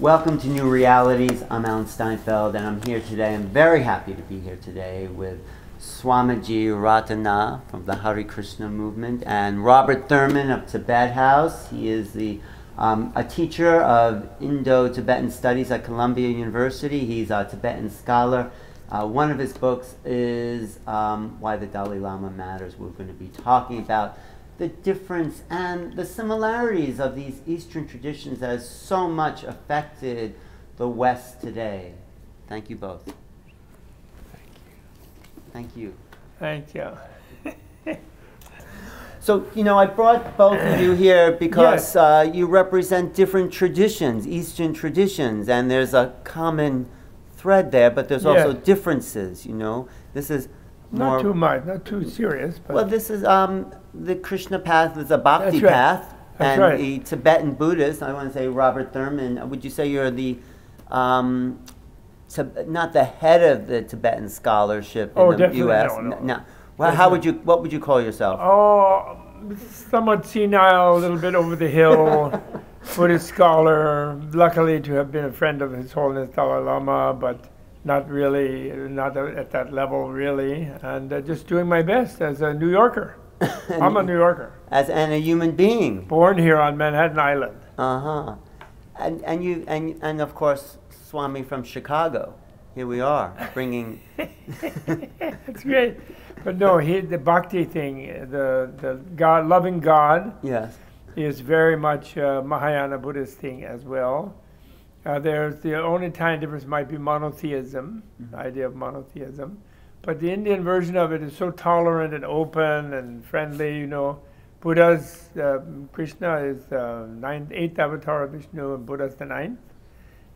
Welcome to New Realities. I'm Alan Steinfeld, and I'm here today. I'm very happy to be here today with Swamiji Radhanath from the Hare Krishna movement and Robert Thurman of Tibet House. He is the um, a teacher of Indo-Tibetan studies at Columbia University. He's a Tibetan scholar. Uh, one of his books is um, Why the Dalai Lama Matters. We're going to be talking about the difference and the similarities of these Eastern traditions that has so much affected the West today. Thank you both. Thank you. Thank you. Thank you. So, you know, I brought both of you here because yes. uh, you represent different traditions, Eastern traditions, and there's a common thread there, but there's also differences, you know. This is not too much, not too serious. well, this is um, the Krishna path is a bhakti right. path, That's and right. the Tibetan Buddhist. I want to say Robert Thurman. Would you say you're the um, not the head of the Tibetan scholarship in oh, the U.S.? No, no. no. Well, how would you? What would you call yourself? Oh, somewhat senile, a little bit over the hill, Buddhist scholar. Luckily, to have been a friend of His Holiness Dalai Lama, but not really, not at that level really, and uh, just doing my best as a New Yorker. I'm a New Yorker. As and a human being. Born here on Manhattan Island. Uh huh. And and you and and of course Swami from Chicago. Here we are bringing. That's great, but no, he, the bhakti thing, the the God loving God. Yes. Is very much a Mahayana Buddhist thing as well. Uh, there's the only tiny difference might be monotheism, mm-hmm. the idea of monotheism, but the Indian version of it is so tolerant and open and friendly. You know, Buddha's uh, Krishna is uh, ninth, eighth avatar of Vishnu, and Buddha's the ninth,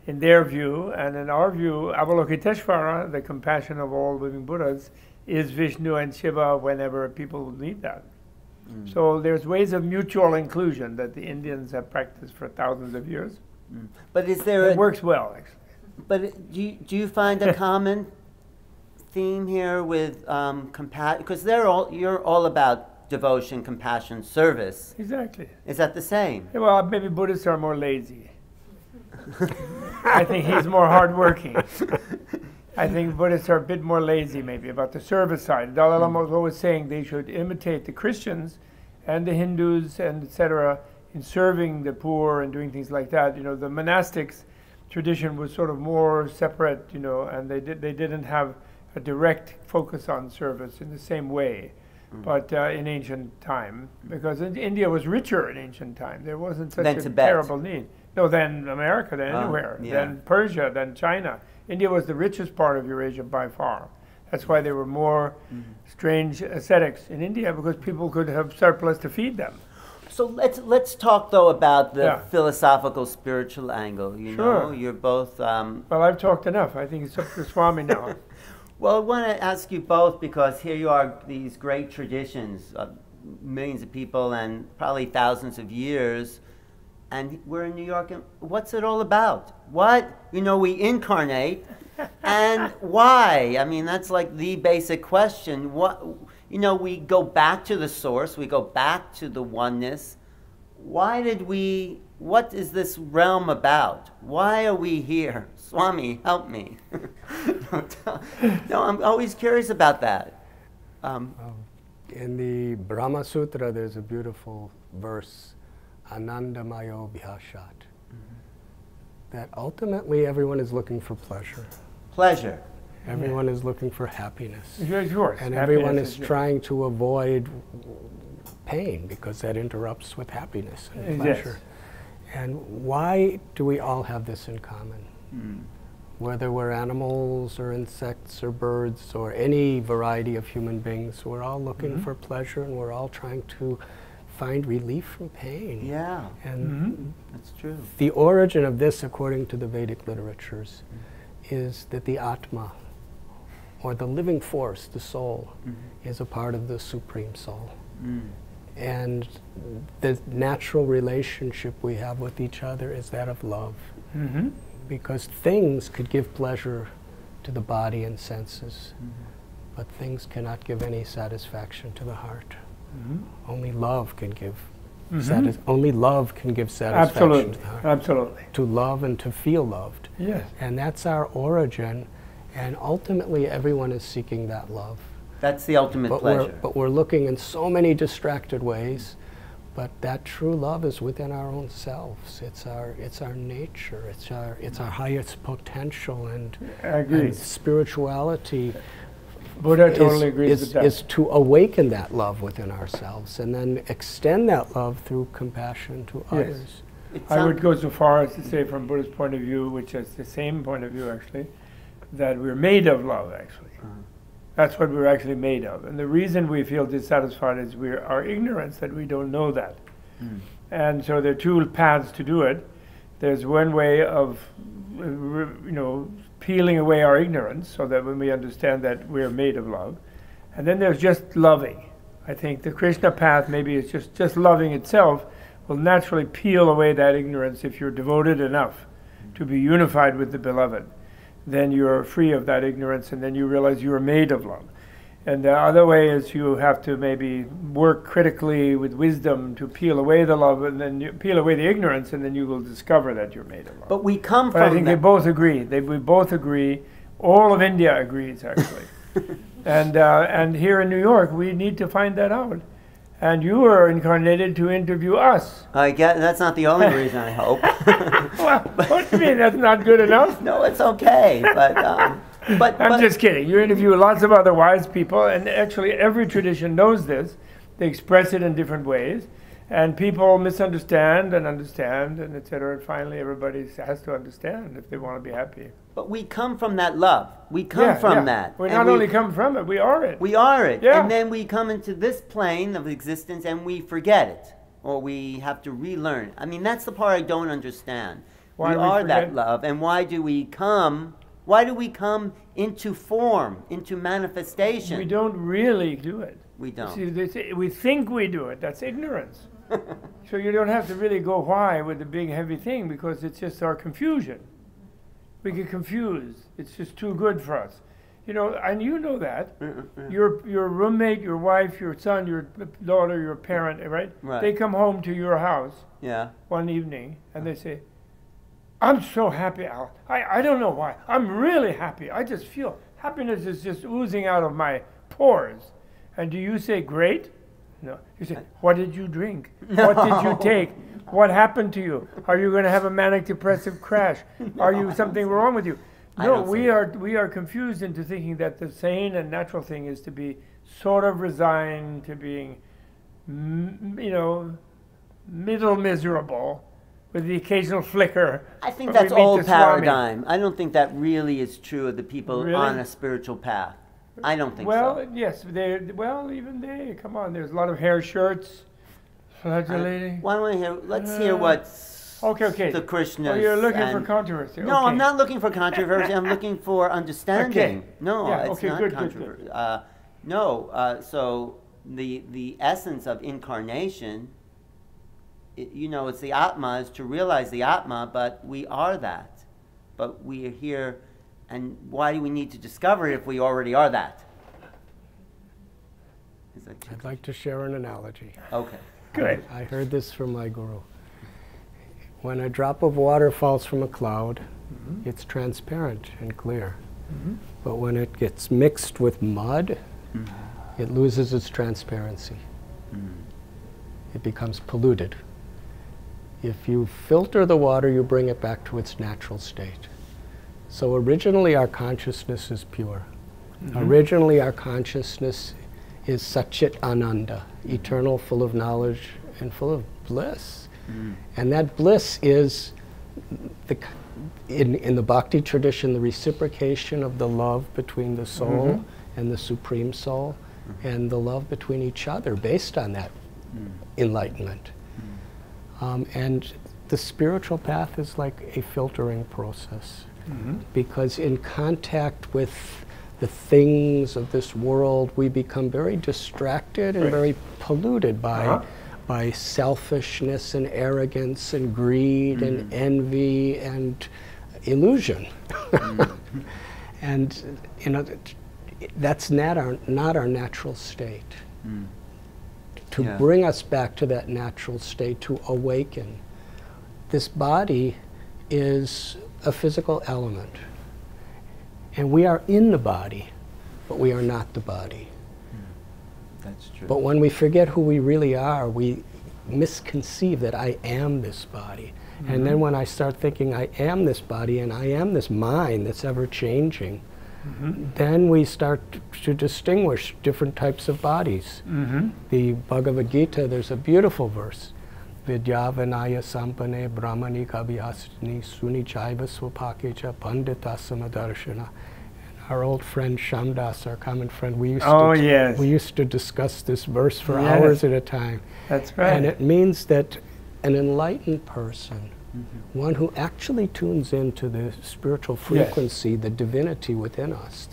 in their view, and in our view, Avalokiteshvara, the compassion of all living Buddhas, is Vishnu and Shiva whenever people need that. Mm. So there's ways of mutual inclusion that the Indians have practiced for thousands of years. Mm. But is there? It a, works well, actually. But do you, do you find a common theme here with um, compassion? Because they're all you're all about devotion, compassion, service. Exactly. Is that the same? Yeah, well, maybe Buddhists are more lazy. I think he's more hardworking. I think Buddhists are a bit more lazy, maybe, about the service side. Dalai Lama was always saying they should imitate the Christians and the Hindus and etc in serving the poor and doing things like that. You know, the monastics tradition was sort of more separate, you know, and they did they didn't have a direct focus on service in the same way. Mm. But uh, in ancient time, because in India was richer in ancient time, there wasn't such than a Tibet. terrible need. No, than America, than uh, anywhere, yeah. than Persia, than China. India was the richest part of Eurasia by far. That's why there were more mm-hmm. strange ascetics in India because people could have surplus to feed them. So let's let's talk though about the Yeah. philosophical spiritual angle. You Sure. know, you're both. Um, Well, I've talked enough. I think it's up to Swami now. well, I want to ask you both because here you are, these great traditions, of millions of people and probably thousands of years, and we're in New York. And what's it all about? What you know, we incarnate, and why? I mean, that's like the basic question. What you know, we go back to the source, we go back to the oneness. Why did we, what is this realm about? Why are we here? Swami, help me. no, I'm always curious about that. Um, in the Brahma Sutra, there's a beautiful verse, Anandamayo Bhyashat, mm-hmm. that ultimately everyone is looking for pleasure. Pleasure. Everyone is looking for happiness. Sure, and everyone is, is trying to avoid pain because that interrupts with happiness and pleasure. Yes. And why do we all have this in common? Mm. Whether we're animals or insects or birds or any variety of human beings, we're all looking mm -hmm. for pleasure and we're all trying to find relief from pain. Yeah. And mm -hmm. that's true. The origin of this, according to the Vedic literatures, is that the Atma, or the living force, the soul, mm-hmm. is a part of the supreme soul. Mm. And the natural relationship we have with each other is that of love. Mm-hmm. Because things could give pleasure to the body and senses, mm-hmm. but things cannot give any satisfaction to the heart. Mm-hmm. Only love can give Satis- only love can give satisfaction Absolutely. to the heart. Absolutely. To love and to feel loved. Yes. And that's our origin. And ultimately, everyone is seeking that love. That's the ultimate But we're, pleasure. but we're looking in so many distracted ways. But that true love is within our own selves. It's our, it's our nature. It's our, it's our highest potential. And, I agree. and spirituality Buddha is, totally agrees is, with that. is to awaken that love within ourselves and then extend that love through compassion to Yes. others. It I would go so far as to say, from Buddha's point of view, which is the same point of view actually, that we're made of love. Actually, Uh-huh. that's what we're actually made of. And the reason we feel dissatisfied is we're our ignorance that we don't know that. Mm. And so there are two paths to do it. There's one way of, uh, you know, peeling away our ignorance, so that when we understand that we're made of love, and then there's just loving. I think the Krishna path maybe is just just loving itself will naturally peel away that ignorance if you're devoted enough to be unified with the beloved. Then you're free of that ignorance, and then you realize you are made of love. And the other way is you have to maybe work critically with wisdom to peel away the love, and then you peel away the ignorance, and then you will discover that you're made of love. But we come But I from think they both agree. They we both agree. All of India agrees actually, and uh, and here in New York we need to find that out. And you were incarnated to interview us. I get that's not the only reason I hope. Well, what do you mean that's not good enough? no, it's okay. But um, but, I'm but just kidding. You interview lots of other wise people, and actually every tradition knows this. They express it in different ways, and people misunderstand and understand, and etc. And finally, everybody has to understand if they want to be happy. but we come from that love. We come Yeah, from yeah. that. We not only come from it, we are it. We are it. Yeah. And then we come into this plane of existence and we forget it. Or we have to relearn. I mean, that's the part I don't understand. Why we we are that love. And why do we come? Why do we come into form, into manifestation? We don't really do it. We don't. See, they say, we think we do it. That's ignorance. so you don't have to really go why with the big heavy thing because it's just our confusion. We get confused. It's just too good for us. You know, and you know that. Mm-mm-mm. Your your roommate, your wife, your son, your daughter, your parent, right? Right. They come home to your house yeah. one evening and they say, I'm so happy, Al. I, I don't know why. I'm really happy. I just feel happiness is just oozing out of my pores. And do you say, Great? No. You say, What did you drink? What did you take? What happened to you? Are you going to have a manic depressive crash? Are you something wrong with you? No, we are we are confused into thinking that the sane and natural thing is to be sort of resigned to being, m- you know, middle miserable, with the occasional flicker. I think that's old paradigm. I don't think that really is true of the people Really? on a spiritual path. I don't think Well, so. Well, yes, they well even they. Come on, there's a lot of hair shirts, flagellating. Why don't we hear? Let's hear Uh, what's okay, okay. the Krishna. Oh, you're looking for controversy. No, I'm not looking for controversy. I'm looking for understanding. Okay. No, Yeah, it's okay, not controversy. Uh, no, uh, so the the essence of incarnation, it, you know, it's the Atma is to realize the Atma, but we are that. But we are here, and why do we need to discover it if we already are that? Is that I'd like to share an analogy. okay. Good. I heard this from my guru. When a drop of water falls from a cloud, Mm-hmm. it's transparent and clear. But when it gets mixed with mud, Mm-hmm. it loses its transparency. It becomes polluted. If you filter the water, you bring it back to its natural state. So originally, our consciousness is pure. Mm-hmm. Originally, our consciousness is Satchit Ananda, eternal, full of knowledge, and full of bliss. Mm. And that bliss is the, in, in the bhakti tradition, the reciprocation of the love between the soul mm-hmm. and the supreme soul, mm-hmm. and the love between each other based on that mm. enlightenment. Mm. Um, and the spiritual path is like a filtering process because in contact with the things of this world, we become very distracted and Right. very polluted by, Uh-huh. by selfishness and arrogance and greed and mm-hmm. envy and illusion. Mm-hmm. and you know, that's not our, not our natural state. Mm. to Yeah. bring us back to that natural state, to awaken. This body is a physical element. And we are in the body, but we are not the body. Hmm. That's true. But when we forget who we really are, we misconceive that I am this body. And then mm-hmm. when I start thinking I am this body and I am this mind that's ever changing, mm-hmm. then we start to distinguish different types of bodies. Mm-hmm. The Bhagavad Gita, there's a beautiful verse. Vidyavanaya sampane brahmani kabhyasini suni chaiva swapakecha pandita darshana. Our old friend Shyamdas, our common friend, we used Oh, to yes. we used to discuss this verse for Yes. hours at a time. That's right. And it means that an enlightened person, Mm-hmm. one who actually tunes into the spiritual frequency, the divinity within us,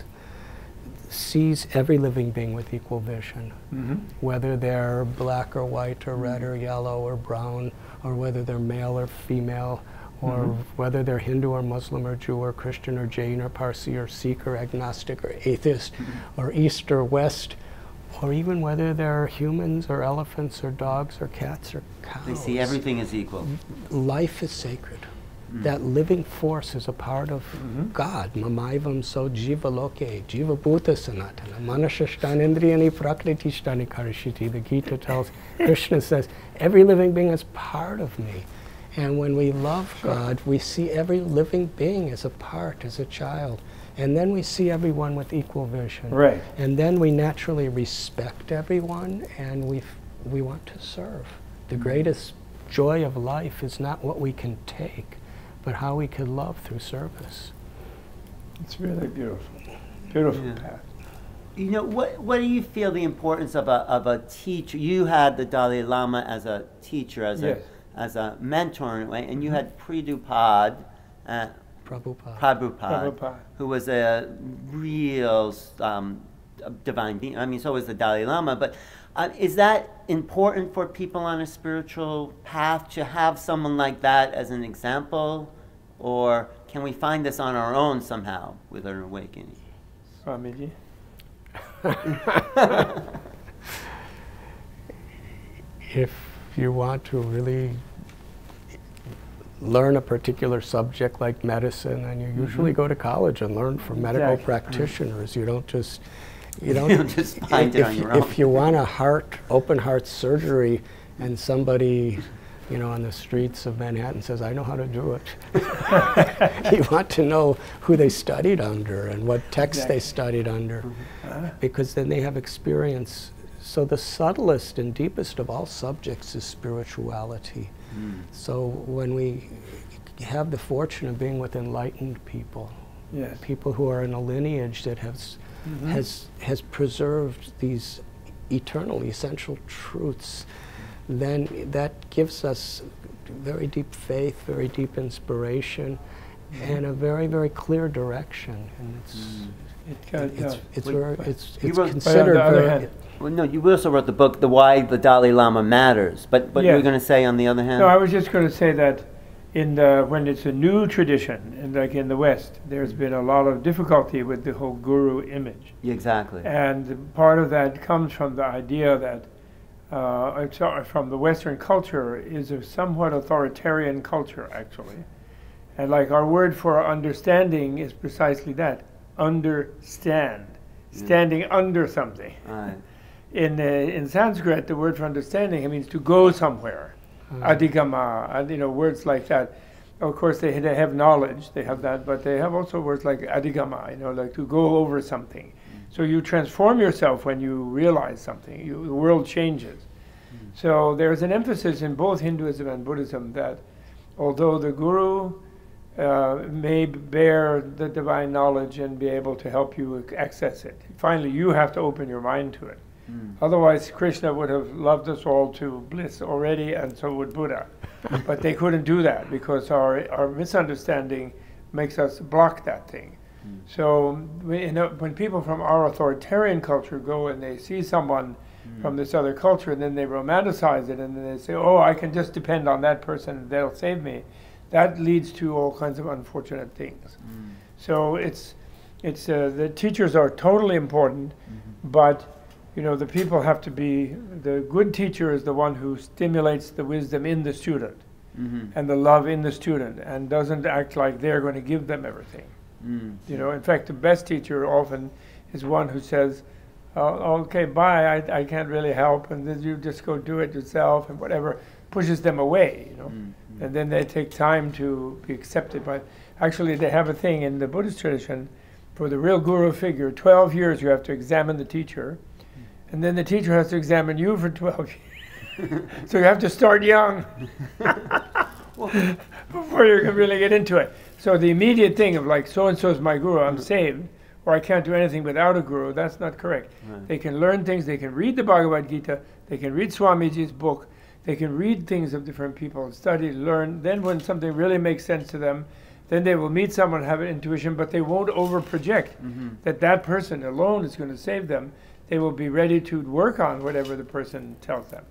sees every living being with equal vision, mm-hmm. whether they're black or white or red or yellow or brown, or whether they're male or female, or Mhm. whether they're Hindu or Muslim or Jew or Christian or Jain or Parsi or Sikh or agnostic or atheist or East or West, or even whether they're humans or elephants or dogs or cats or cows. They see everything as equal. Life is sacred. That living force is a part of Mhm. God. Mamaivam so jiva loke, jiva bhuta sanatana, manashashtanindriyani prakritishtani karishiti. The Gita tells, Krishna says, every living being is part of me. And when we love God, we see every living being as a part, as a child. And then we see everyone with equal vision. Right. And then we naturally respect everyone and we, f- we want to serve. The greatest joy of life is not what we can take, but how we could love through service. It's really beautiful. Beautiful Yeah. path. You know, what, what do you feel the importance of a, of a teacher? You had the Dalai Lama as a teacher, as, Yes. a, as a mentor in a way, and you had Pridupad, uh, Prabhupada. Prabhupada, Prabhupada. who was a real um, divine being. I mean, so was the Dalai Lama. But uh, is that important for people on a spiritual path to have someone like that as an example? Or can we find this on our own somehow with an awakening? Swamiji. if you want to really learn a particular subject like medicine, then you usually go to college and learn from medical Exactly. practitioners. You don't just you You don't don't just find it if, on your if you want a heart open heart surgery and somebody you know on the streets of Manhattan says I know how to do it you want to know who they studied under and what text they studied under Uh, because then they have experience. So the subtlest and deepest of all subjects is spirituality. Mm. So when we have the fortune of being with enlightened people, yes. people who are in a lineage that has Mhm. has has preserved these eternal essential truths, then that gives us very deep faith, very deep inspiration, mm-hmm. and a very very clear direction. And it's mm-hmm. It kind it's of, it's very it's you it's wrote- the considered other uh, very uh, hand- Well, no, you also wrote the book, The Why the Dalai Lama Matters. But what you Yes. were going to say on the other hand? No, I was just going to say that in the, when it's a new tradition, in like in the West, there's been a lot of difficulty with the whole guru image. Exactly. And part of that comes from the idea that uh, uh, from the Western culture is a somewhat authoritarian culture, actually. And like our word for understanding is precisely that understand, Yeah. standing under something. Right. In, uh, in Sanskrit, the word for understanding it means to go somewhere. Mm-hmm. Adhigama, and you know words like that. Of course, they, they have knowledge, they have that, but they have also words like adigama, you know, like to go over something. Mm-hmm. So you transform yourself when you realize something. You, the world changes. Mm-hmm. So there's an emphasis in both Hinduism and Buddhism that although the guru uh, may bear the divine knowledge and be able to help you access it, finally you have to open your mind to it. Mm. Otherwise, Krishna would have loved us all to bliss already, and so would Buddha. but they couldn't do that because our, our misunderstanding makes us block that thing. Mm. So we, you know, when people from our authoritarian culture go and they see someone from this other culture, and then they romanticize it, and then they say, "Oh, I can just depend on that person; they'll save me," that leads to all kinds of unfortunate things. Mm. So it's it's uh, the teachers are totally important, Mhm. but you know, the people have to be, the good teacher is the one who stimulates the wisdom in the student Mm-hmm. and the love in the student and doesn't act like they're going to give them everything. Mm. You know, in fact, the best teacher often is one who says, oh, okay, bye, I, I can't really help, and then you just go do it yourself and whatever, pushes them away, you know. Mm-hmm. And then they take time to be accepted by, actually they have a thing in the Buddhist tradition, for the real guru figure, 12 years you have to examine the teacher, and then the teacher has to examine you for 12 years. so you have to start young before you can really get into it. So the immediate thing of like, so and so is my guru, I'm saved, or I can't do anything without a guru, that's not correct. Right. They can learn things, they can read the Bhagavad Gita, they can read Swamiji's book, they can read things of different people, study, learn. Then when something really makes sense to them, then they will meet someone, have an intuition, but they won't over project Mm-hmm. that that person alone is going to save them. They will be ready to work on whatever the person tells them.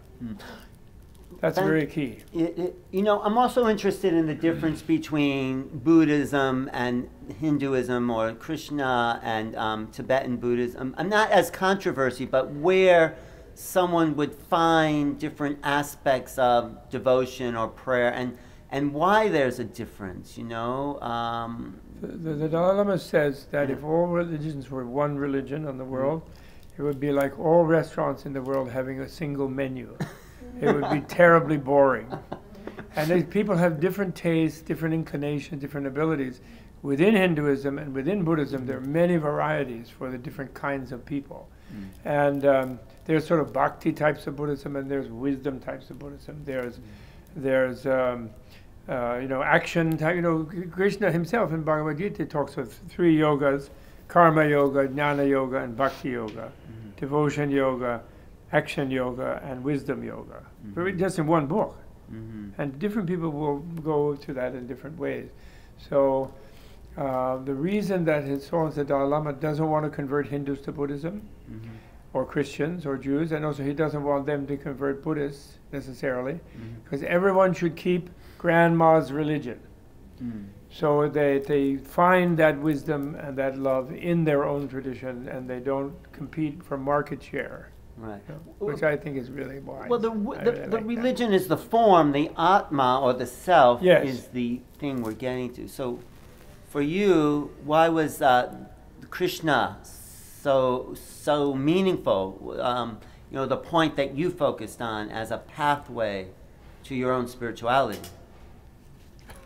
That's Thank- very key. It, it, you know, I'm also interested in the difference between Buddhism and Hinduism or Krishna and um, Tibetan Buddhism. I'm not as controversy, but where someone would find different aspects of devotion or prayer and, and why there's a difference, you know? Um, The, the, the Dalai Lama says that if all religions were one religion on the world, it would be like all restaurants in the world having a single menu. it would be terribly boring. And they, people have different tastes, different inclinations, different abilities. Within Hinduism and within Buddhism, there are many varieties for the different kinds of people. And um, there's sort of bhakti types of Buddhism, and there's wisdom types of Buddhism. There's, there's um, uh, you know, action type. You know, Krishna himself in Bhagavad Gita talks of three yogas: karma yoga, jnana yoga, and bhakti yoga, devotion yoga, action yoga, and wisdom yoga. Very- Just in one book, mhm. and different people will go to that in different ways. So. Uh, the reason that his Holiness the Dalai Lama doesn't want to convert Hindus to Buddhism, Mhm. or Christians or Jews, and also he doesn't want them to convert Buddhists necessarily, because everyone should keep grandma's religion. Mm. So they, they find that wisdom and that love in their own tradition, and they don't compete for market share, Right. you which I think is really wise. Well, the, w- I the, really the like religion is the form, the atma or the self Yes. is the thing we're getting to. So, for you, why was uh, Krishna so so meaningful? Um, you know, the point that you focused on as a pathway to your own spirituality.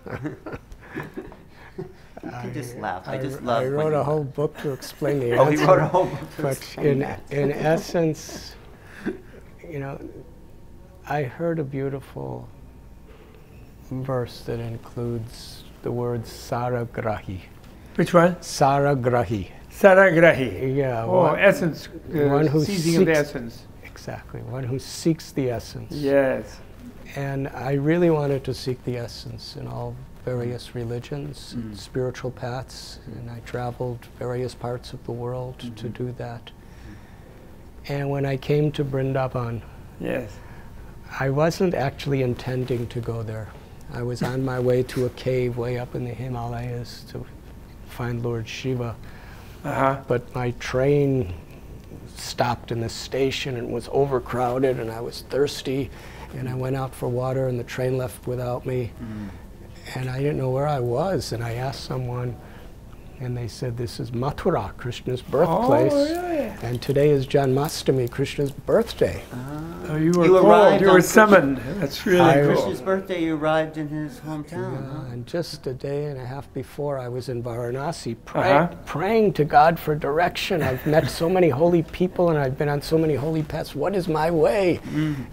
you can just laugh. I, just love. I when wrote a whole book to explain the Oh, he wrote a whole book to But explain in, that. in essence, you know, I heard a beautiful verse that includes the word saragrahi. Which one? Saragrahi. Saragrahi. Yeah. Oh, one- essence, uh, one who seizing of the essence. Exactly. One who seeks the essence. Yes. And I really wanted to seek the essence in all various religions, Mm. spiritual paths, and I traveled various parts of the world to Mhm. do that. And when I came to Brindavan, Yes. I wasn't actually intending to go there. I was on my way to a cave way up in the Himalayas to find Lord Shiva, Uh huh. but my train stopped in the station and was overcrowded and I was thirsty and I went out for water and the train left without me Mm. And I didn't know where I was and I asked someone and they said this is Mathura, Krishna's birthplace. Oh, really? And today is Janmashtami, Krishna's birthday. Ah. Oh, you were You called. arrived You were summoned. That's really I- cool. Krishna's birthday, you arrived in his hometown. Yeah, huh? and just a day and a half before, I was in Varanasi pray, Uh-huh. praying to God for direction. I've met so many holy people and I've been on so many holy paths. What is my way?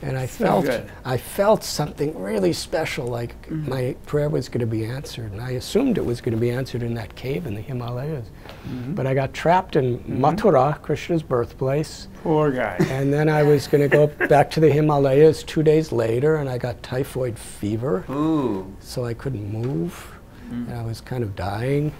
And I So felt, good. I felt something really special, like my prayer was going to be answered. And I assumed it was going to be answered in that cave in the Himalayas. Mm-hmm. But I got trapped in mm-hmm. Mathura, Krishna's birthplace. Poor guy. And then I was going to go back to the Himalayas two days later, and I got typhoid fever Ooh. so I couldn't move. Mm-hmm. And I was kind of dying.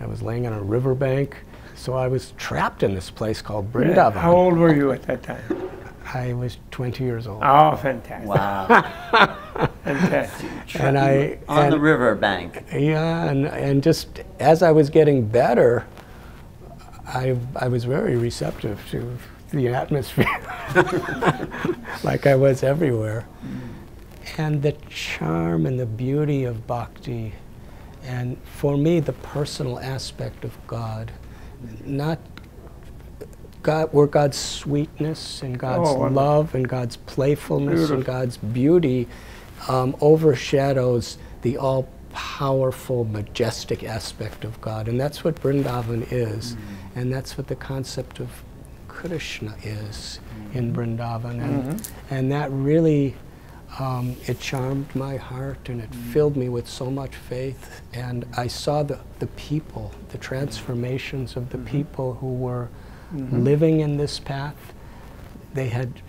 I was laying on a riverbank. So I was trapped in this place called Brindavan. How old were you at that time? I was 20 years old. Oh, fantastic. Wow. Fantastic. And I On and, the river bank. yeah, and, and just as I was getting better, I, I was very receptive to the atmosphere, like I was everywhere. And the charm and the beauty of bhakti, and for me, the personal aspect of God, not God, where God's sweetness and God's Oh, love and God's playfulness and God's beauty um, overshadows the all powerful, majestic aspect of God. And that's what Vrindavan is. Mm-hmm. And that's what the concept of Krishna is mm-hmm. in Vrindavan. And, mm-hmm. and that really, um, it charmed my heart and it filled me with so much faith. And I saw the, the people, the transformations of the people who were Mm-hmm. living in this path. They had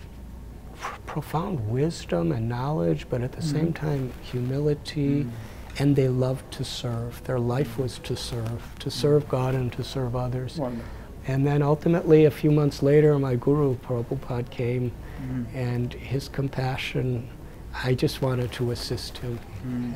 pr- profound wisdom and knowledge, but at the same mm-hmm. time, humility, mm-hmm. and they loved to serve. Their life was to serve, to serve God and to serve others. Wonderful. And then ultimately, a few months later, my guru, Prabhupada, came, and his compassion, I just wanted to assist him.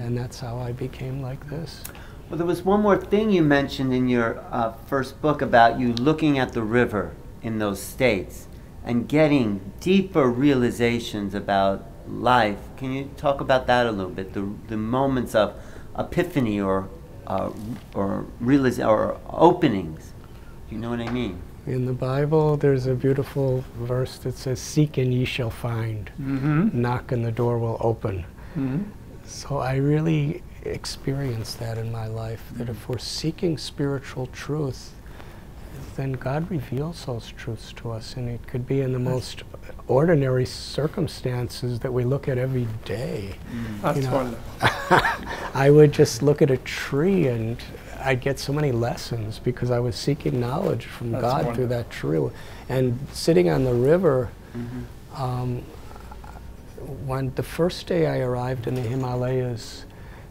And that's how I became like this. Well, there was one more thing you mentioned in your uh, first book about you looking at the river in those states and getting deeper realizations about life. Can you talk about that a little bit? The, the moments of epiphany or uh, or realize or openings. Do you know what I mean? In the Bible, there's a beautiful verse that says, Seek and ye shall find, Mm-hmm. knock and the door will open. Mm-hmm. So I really experienced that in my life that if we're seeking spiritual truth, then God reveals those truths to us, and it could be in the most ordinary circumstances that we look at every day. That's You know, wonderful. I would just look at a tree and I'd get so many lessons because I was seeking knowledge from That's God through that tree. And sitting on the river, Mm-hmm. um, when the first day I arrived in the Himalayas,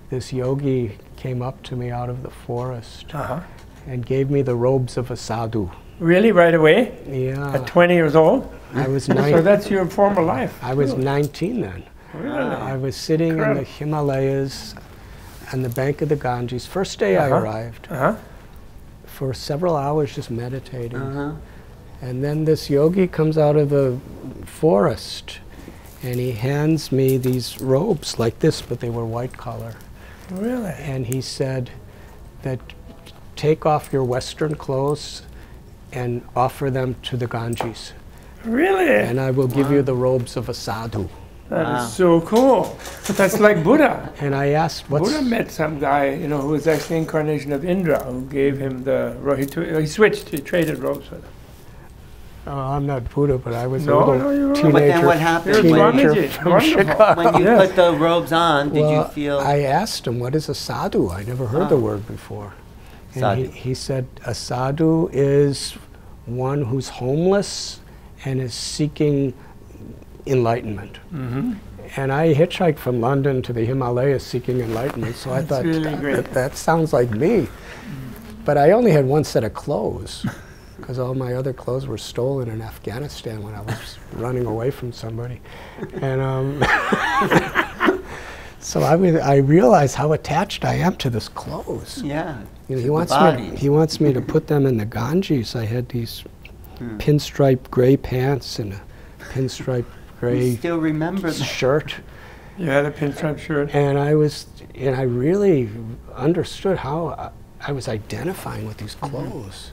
this yogi came up to me out of the forest Uh-huh. and gave me the robes of a sadhu. Really, right away? Yeah, At 20 years old? I was So that's your former life? I was Really? 19 then. Really? I was sitting in the Himalayas on the bank of the Ganges. First day I Uh-huh. arrived, Uh-huh. for several hours just meditating. Uh-huh. And then this yogi comes out of the forest and he hands me these robes like this, but they were white color. Really? And he said that take off your Western clothes and offer them to the Ganges. Really? And I will give you the robes of a sadhu. That is Wow. so cool. That's like Buddha. And I asked, what's... Buddha met some guy, you know, who was actually incarnation of Indra, who gave him the ro- he, t- he switched, he traded robes with him. Oh, I'm not Buddha, but I was No, a little no, teenager. But then what happened when, teenager from Wonderful. Chicago. when you Yes. put the robes on? Did you feel? I asked him, what is a sadhu? I never heard the Ah. word before. And Sadhu. he, he said, a sadhu is one who's homeless and is seeking enlightenment. Mm-hmm. And I hitchhiked from London to the Himalayas seeking enlightenment, so I thought, really that, that, that sounds like me. But I only had one set of clothes, because all my other clothes were stolen in Afghanistan when I was running away from somebody. And um, so I, was, I realized how attached I am to this clothes. yeah. You know, he wants me. To, he wants me to put them in the Ganges. I had these Hmm. pinstripe gray pants and a pinstripe gray You gray still remember that? shirt, You had a pinstripe shirt. and I was, and I really understood how I, I was identifying with these clothes.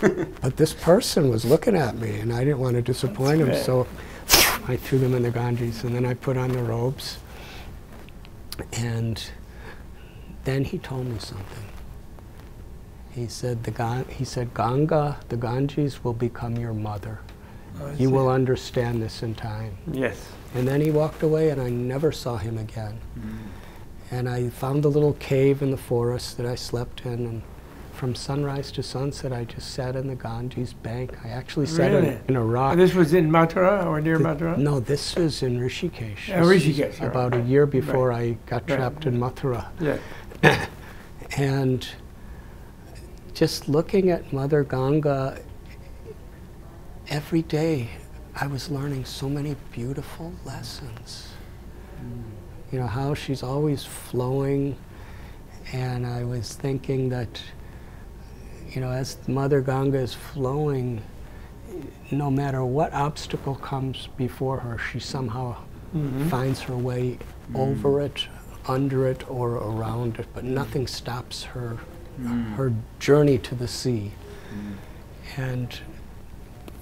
but this person was looking at me, and I didn't want to disappoint him, so I threw them in the Ganges, and then I put on the robes, and then he told me something. He said, the Gan- he said, Ganga, the Ganges will become your mother. Oh, I You will understand this in time. Yes. And then he walked away, and I never saw him again. Mm. And I found a little cave in the forest that I slept in, and from sunrise to sunset, I just sat in the Ganges bank. I actually sat Really? in, in a rock. And this was in Mathura or near Th- Mathura? No, this was in Rishikesh. This Rishikesh, About right. a year before I got Right. trapped in Mathura. Yeah. And just looking at Mother Ganga, every day I was learning so many beautiful lessons. Mm. You know, how she's always flowing. And I was thinking that, you know, as Mother Ganga is flowing, no matter what obstacle comes before her, she somehow Mhm. finds her way mm-hmm. over it, under it, or around it, but nothing stops her mm. her journey to the sea. Mm. And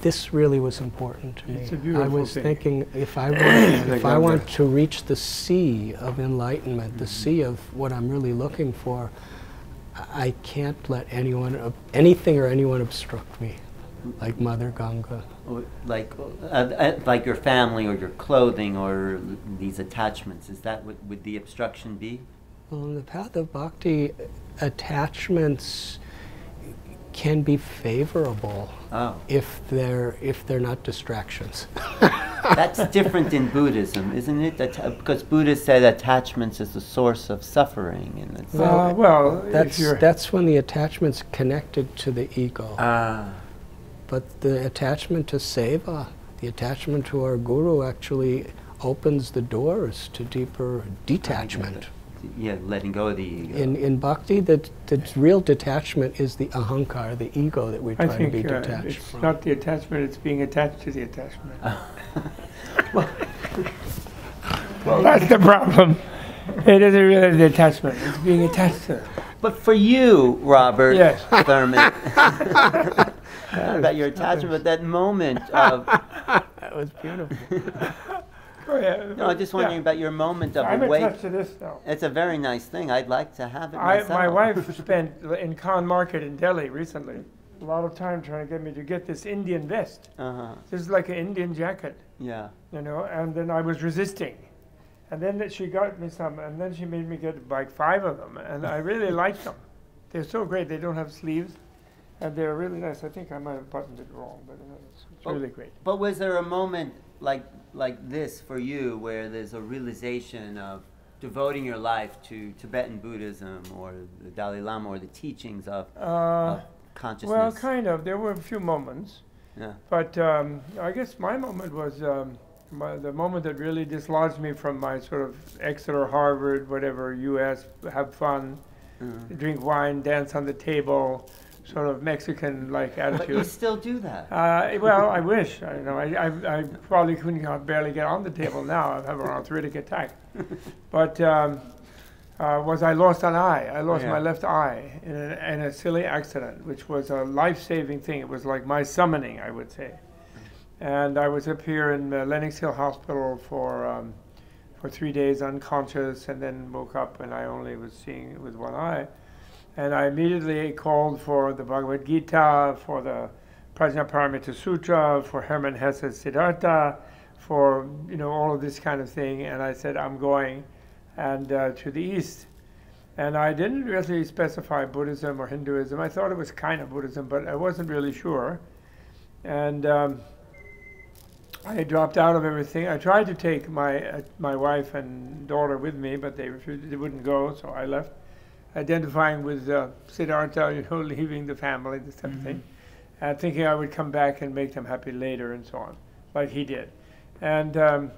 this really was important to me. It's a I was thing. thinking if I want, if I want to reach the sea of enlightenment, the mm-hmm. sea of what I'm really looking for, I can't let anyone, anything or anyone obstruct me, like Mother Ganga. Or Like, uh, uh, like your family or your clothing or these attachments. Is that what would the obstruction be? Well, in the path of bhakti, attachments can be favorable Oh, if they're if they're not distractions. that's different in Buddhism, isn't it? Atta- because Buddhists said attachments is the source of suffering, and it's Uh, well, That's that's when the attachment's connected to the ego. ah. But the attachment to seva, the attachment to our guru, actually opens the doors to deeper detachment. Yeah, letting go of the ego. In in bhakti, the, the real detachment is the ahankar, the ego that we I try to think be uh, detached it's from. not the attachment; it's being attached to the attachment. well, that's the problem. It isn't really the attachment; it's being attached to. it. But for you, Robert Yes. Thurman, about your attachment, but that moment of, that was beautiful. Ahead. no, I'm just wondering Yeah. about your moment of I'm awake. attached to this now. It's a very nice thing. I'd like to have it I, myself. my wife spent in Khan Market in Delhi recently a lot of time trying to get me to get this Indian vest. Uh-huh. This is like an Indian jacket, Yeah. you know, and then I was resisting. And then that she got me some, and then she made me get like five of them, and I really like them. They're so great. They don't have sleeves, and they're really nice. I think I might have buttoned it wrong, but uh, it's, it's Oh. really great. But was there a moment like like this for you where there's a realization of devoting your life to Tibetan Buddhism or the Dalai Lama or the teachings of, Uh, of consciousness? well, kind of. There were a few moments. Yeah. But um, I guess my moment was um, my, the moment that really dislodged me from my sort of Exeter, Harvard, whatever, U.S. have fun, Mhm. drink wine, dance on the table, sort of Mexican-like But you still do that. Uh, well, I wish. I know. I, I, I probably couldn't uh, barely get on the table now. I have an arthritic attack. But um, uh, was I lost an eye? I lost Yeah. my left eye in a, in a silly accident, which was a life-saving thing. It was like my summoning, I would say. And I was up here in uh, Lenox Hill Hospital for um, for three days unconscious, and then woke up and I only was seeing with one eye. And I immediately called for the Bhagavad Gita, for the Prajnaparamita Sutra, for Hermann Hesse's Siddhartha, for you know all of this kind of thing. And I said I'm going, and uh, to the east. And I didn't really specify Buddhism or Hinduism. I thought it was kind of Buddhism, but I wasn't really sure. And um, I dropped out of everything. I tried to take my uh, my wife and daughter with me, but they refused. They wouldn't go, so I left. Identifying with uh, Siddhartha, you know, leaving the family, this type of thing, and thinking I would come back and make them happy later, and so on, like he did. And um,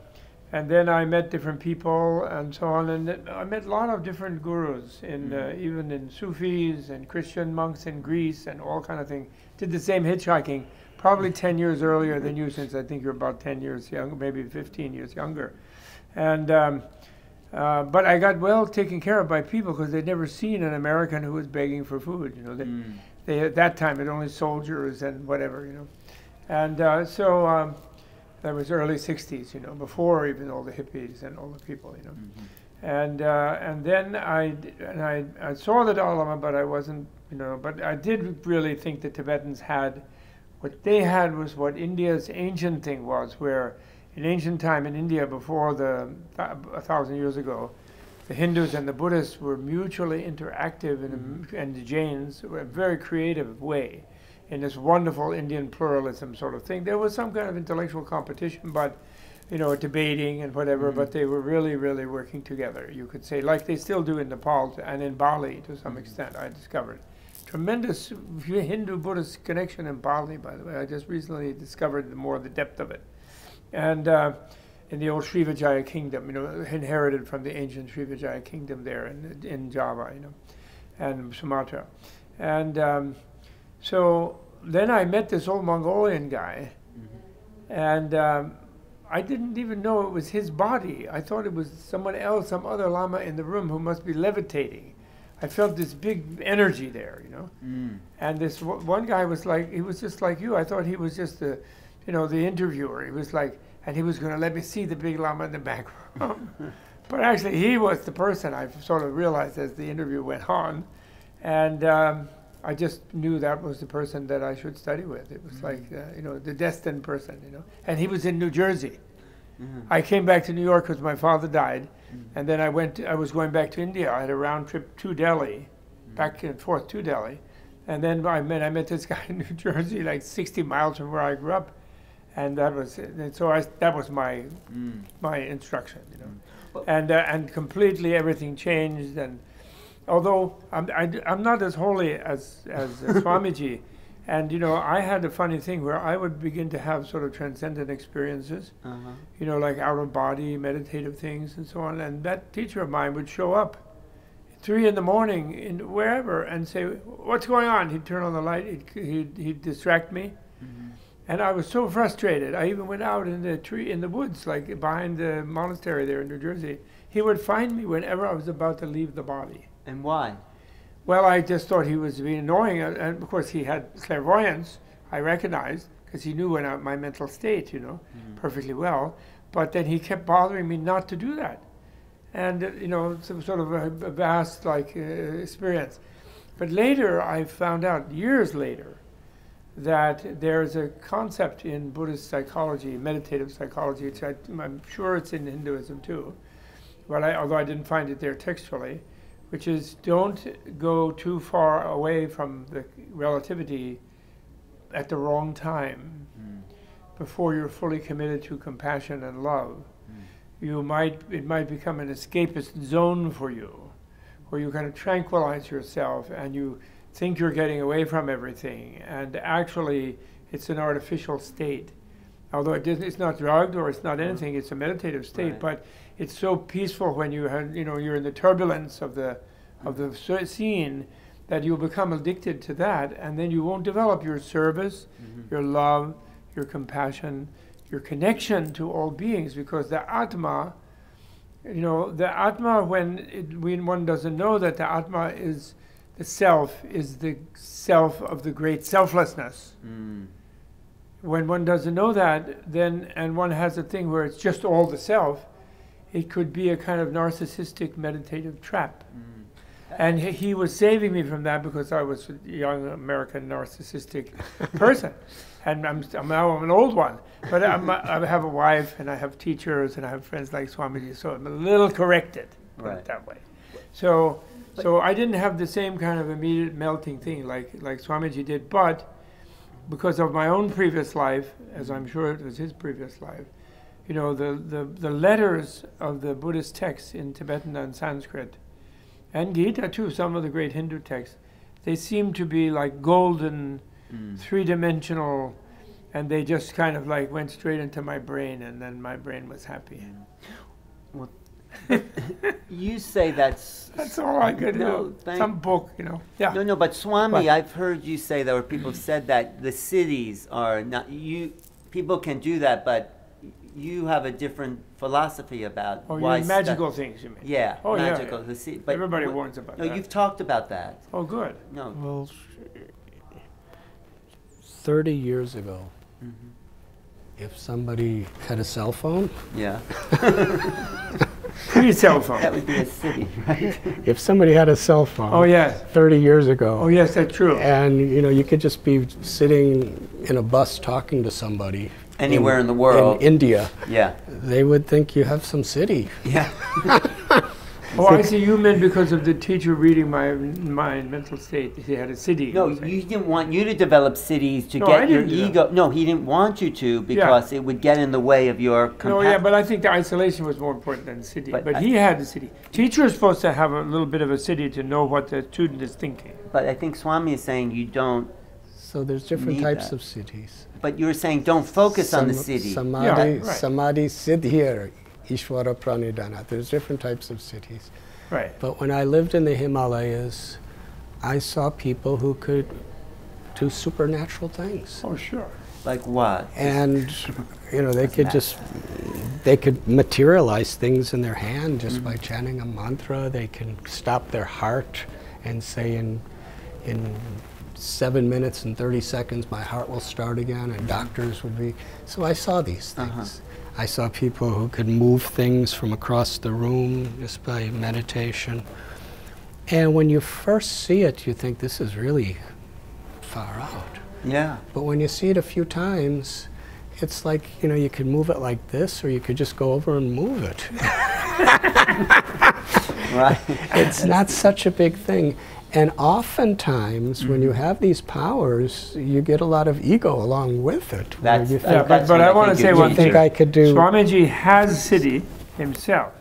and then I met different people and so on, and I met a lot of different gurus, in uh, even in Sufis and Christian monks in Greece and all kind of things. Did the same hitchhiking, probably 10 years earlier than you, since I think you're about 10 years younger, maybe 15 years younger. And um, uh, but I got well taken care of by people because they'd never seen an American who was begging for food. You know, they, Mm. they at that time it only soldiers and whatever. You know, and uh, so. Um, that was early 60s, you know, before even all the hippies and all the people, you know. And uh, and then I and I, I saw the Dalai Lama, but I wasn't, you know, but I did really think the Tibetans had, what they had was what India's ancient thing was, where in ancient time in India, before the th- a thousand years ago, the Hindus and the Buddhists were mutually interactive in a mm-hmm. m and the Jains were a very creative way in this wonderful Indian pluralism sort of thing. There was some kind of intellectual competition, but you know, debating and whatever, mm-hmm. but they were really, really working together. You could say, like they still do in Nepal and in Bali to some mm-hmm. extent. I discovered tremendous Hindu-Buddhist connection in Bali. By the way, I just recently discovered the more the depth of it, and. Uh, in the old Srivijaya kingdom, you know, inherited from the ancient Srivijaya kingdom there in, in Java, you know, and Sumatra. And um, so then I met this old Mongolian guy, and um, I didn't even know it was his body. I thought it was someone else, some other lama in the room who must be levitating. I felt this big energy there, you know. Mm. And this w- one guy was like, he was just like you. I thought he was just the, you know, the interviewer. He was like, and he was going to let me see the big lama in the background. but actually, he was the person. I sort of realized as the interview went on, and um, I just knew that was the person that I should study with. It was like, uh, you know, the destined person, you know. And he was in New Jersey. Mhm. I came back to New York because my father died, and then I went. I was going back to India. I had a round trip to Delhi, back and forth to Delhi, and then I met. I met this guy in New Jersey, like 60 miles from where I grew up, and that was. And so I, that was my Mm. my instruction, you know, Well- and uh, and completely everything changed. And although I'm I, am i am not as holy as as uh, Swamiji, and you know I had a funny thing where I would begin to have sort of transcendent experiences Uh-huh. you know, like out of body meditative things and so on. And that teacher of mine would show up three in the morning in wherever and say, "What's going on?" He'd turn on the light. He'd he'd, he'd distract me, Mhm. And I was so frustrated. I even went out in the tree in the woods, like behind the monastery there in New Jersey. He would find me whenever I was about to leave the body. And why? Well, I just thought he was being annoying, and of course he had clairvoyance. I recognized because he knew when I, my mental state, you know, perfectly well. But then he kept bothering me not to do that, and uh, you know, some sort of a, a vast like uh, experience. But later, I found out years later that there's a concept in Buddhist psychology, meditative psychology. Which I, I'm sure it's in Hinduism too, but I, although I didn't find it there textually which is don't go too far away from the relativity at the wrong time Mm. before you're fully committed to compassion and love. You might it might become an escapist zone for you, where you kind of tranquilize yourself and you think you're getting away from everything, and actually it's an artificial state. Although it it's not drugged or it's not anything, it's a meditative state. Right. But it's so peaceful when you have, you know, you're in the turbulence of the of the scene that you'll become addicted to that, and then you won't develop your service, Mhm. your love, your compassion, your connection to all beings, because the Atma, you know, the Atma, when, it, when one doesn't know that the Atma is the self, is the self of the great selflessness. Mm. When one doesn't know that, then, and one has a thing where it's just all the self, it could be a kind of narcissistic meditative trap. Mm. And he, he was saving me from that because I was a young American narcissistic person. And I'm, I'm now I'm an old one. But I'm, I have a wife and I have teachers and I have friends like Swamiji, so I'm a little corrected, put Right. it that way. So, so I didn't have the same kind of immediate melting thing like, like Swamiji did, but because of my own previous life, as I'm sure it was his previous life, you know, the, the, the letters of the Buddhist texts in Tibetan and Sanskrit, and Gita too, some of the great Hindu texts, they seem to be like golden, Mm. three dimensional, and they just kind of like went straight into my brain, and then my brain was happy. Well, You say that's That's all I could No, do. Some book, you know. Yeah. No, no, but Swami, What? I've heard you say that, or people have said that the siddhis are not you. People can do that, but you have a different philosophy about Oh, you why mean stu- magical things, you mean? Yeah, Oh, yeah, magical. yeah. The ci- but Everybody what- warns about No, that. you've talked about that. Oh, good. No. Well, 30 years ago, Mhm. if somebody had a cell phone, Yeah, Pre-cell phone. that would be a siddhi, right? if somebody had a cell phone Oh, yes. 30 years ago, Oh, yes, that's true. and you know, you could just be sitting in a bus talking to somebody Anywhere in the world. in India, yeah, they would think you have some siddhi. yeah. Oh, I see. You meant because of the teacher reading my my mental state. He had a siddhi. No, you're saying. you didn't want you to develop siddhis to No, get I your didn't do that. ego. No, he didn't want you to because it would get in the way of your. No, yeah, but I think the isolation was more important than the siddhi. But But, I- he had the siddhi. Teacher is supposed to have a little bit of a siddhi to know what the student is thinking. But I think Swami is saying you don't. So there's different Need types that. of siddhis. But you're saying don't focus on the siddhi. Samadhi, Yeah, right. samadhi siddhir, Ishvara pranidhana. There's different types of siddhis. Right. But when I lived in the Himalayas, I saw people who could do supernatural things. Oh, sure. Like what? And you know, they could just they could materialize things in their hand just mm-hmm. by chanting a mantra. They can stop their heart and say in in seven minutes and 30 seconds my heart will start again and mm-hmm. doctors would be so i saw these things uh-huh. I saw people who could move things from across the room just by meditation and when you first see it you think this is really far out Yeah. but when you see it a few times it's like you know you could move it like this or you could just go over and move it Right. it's not such a big thing. And oftentimes, when you mm-hmm. have these powers, you get a lot of ego along with it. That's- you think, Yeah, but, but I I want to say one thing. I could do. Swamiji has Siddhi himself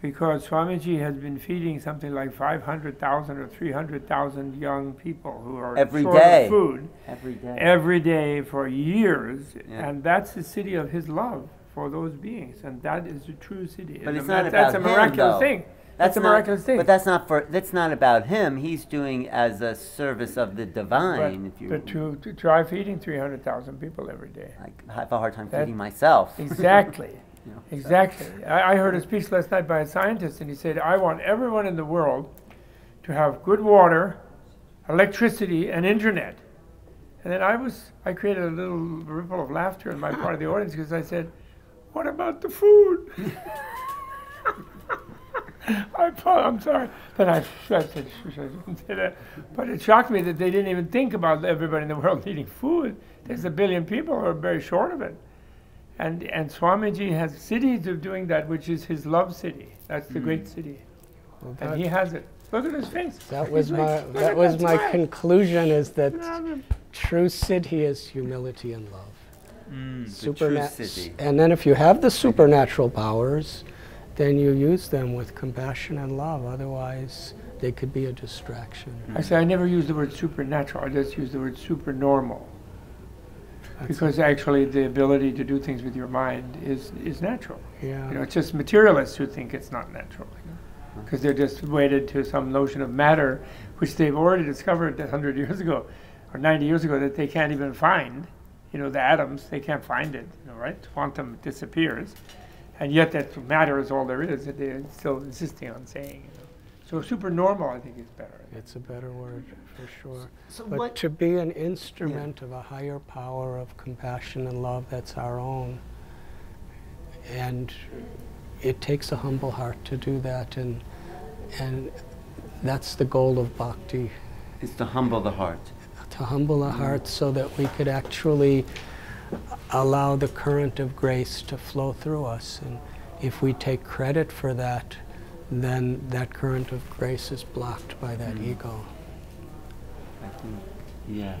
because Swamiji has been feeding something like 500,000 or 300,000 young people who are Every short day. of food Every day. every day for years. Yeah. And that's the siddhi of his love for those beings. And that is the true siddhi. But And it's that- not That's a about him, miraculous though. thing. That's, a not- miraculous thing. But that's not for. That's not about him. He's doing as a service of the divine. if you, but to, to try feeding 300,000 people every day. I have a hard time That- feeding myself. Exactly. You know, Exactly. I, I heard a speech last night by a scientist, and he said, I want everyone in the world to have good water, electricity, and internet. And then I was, I created a little ripple of laughter in my part of the audience because I said, What about the food? I, pa- I'm sorry. Then I, I said, "Shush, I didn't say that. But it shocked me that they didn't even think about everybody in the world needing food. There's a billion people who are very short of it. And, and Swamiji has siddhis of doing that, which is his love siddhi. That's the great siddhi. Well, And he has it. Look at his face. that was He's my like, that was that my smile." conclusion is that Look true siddhi is humility and love. Mm, the true Superna- siddhi. and then if you have the supernatural powers, then you use them with compassion and love. Otherwise, they could be a distraction. I say I never use the word supernatural. I just use the word supernormal. That's- Because actually, the ability to do things with your mind is, is natural. yeah. You know, it's just materialists who think it's not natural. Because uh-huh. they're just wedded to some notion of matter, which they've already discovered 100 years ago or 90 years ago that they can't even find. You know, the atoms, they can't find it, you know, right? Quantum disappears. And yet that matter is all there is that they're still insisting on saying. You know. So supernormal, I think, is better. It's a better word for sure. So But what? to be an instrument of a higher power of compassion and love that's our own. And it takes a humble heart to do that and and that's the goal of bhakti Is to humble the heart. to humble the heart so that we could actually allow the current of grace to flow through us and if we take credit for that then that current of grace is blocked by that Mm. ego I think. Yeah.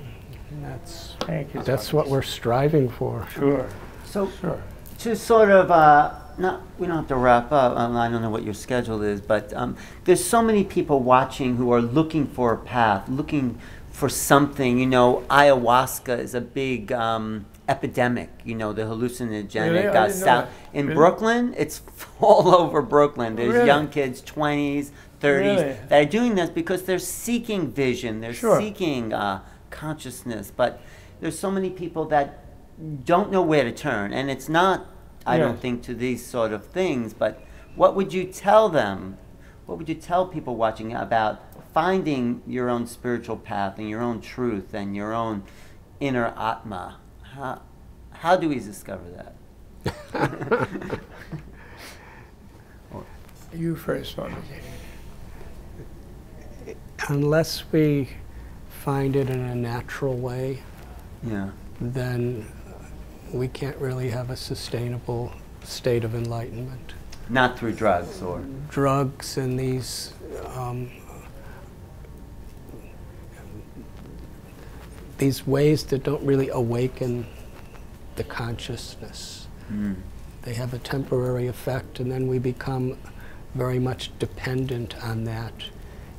and that's Thank you. That's Swamiji. what we're striving for. Sure, So sure. to sort of uh, not we don't have to wrap up um, i don't know what your schedule is but um, there's so many people watching who are looking for a path looking for something you know ayahuasca is a big um, epidemic you know the hallucinogenic Really? Uh, sound in Really? brooklyn it's all over brooklyn there's Really? young kids 20s 30s Really? that are doing this because they're seeking vision they're Sure. seeking uh, consciousness but there's so many people that don't know where to turn and it's not i don't think to these sort of things but what would you tell them what would you tell people watching about finding your own spiritual path and your own truth and your own inner atma how, how do we discover that You first, Swamiji. Unless we find it in a natural way, yeah then we can't really have a sustainable state of enlightenment. not through drugs or Drugs and these um, these ways that don't really awaken the consciousness. mm, They have a temporary effect, and then we become very much dependent on that.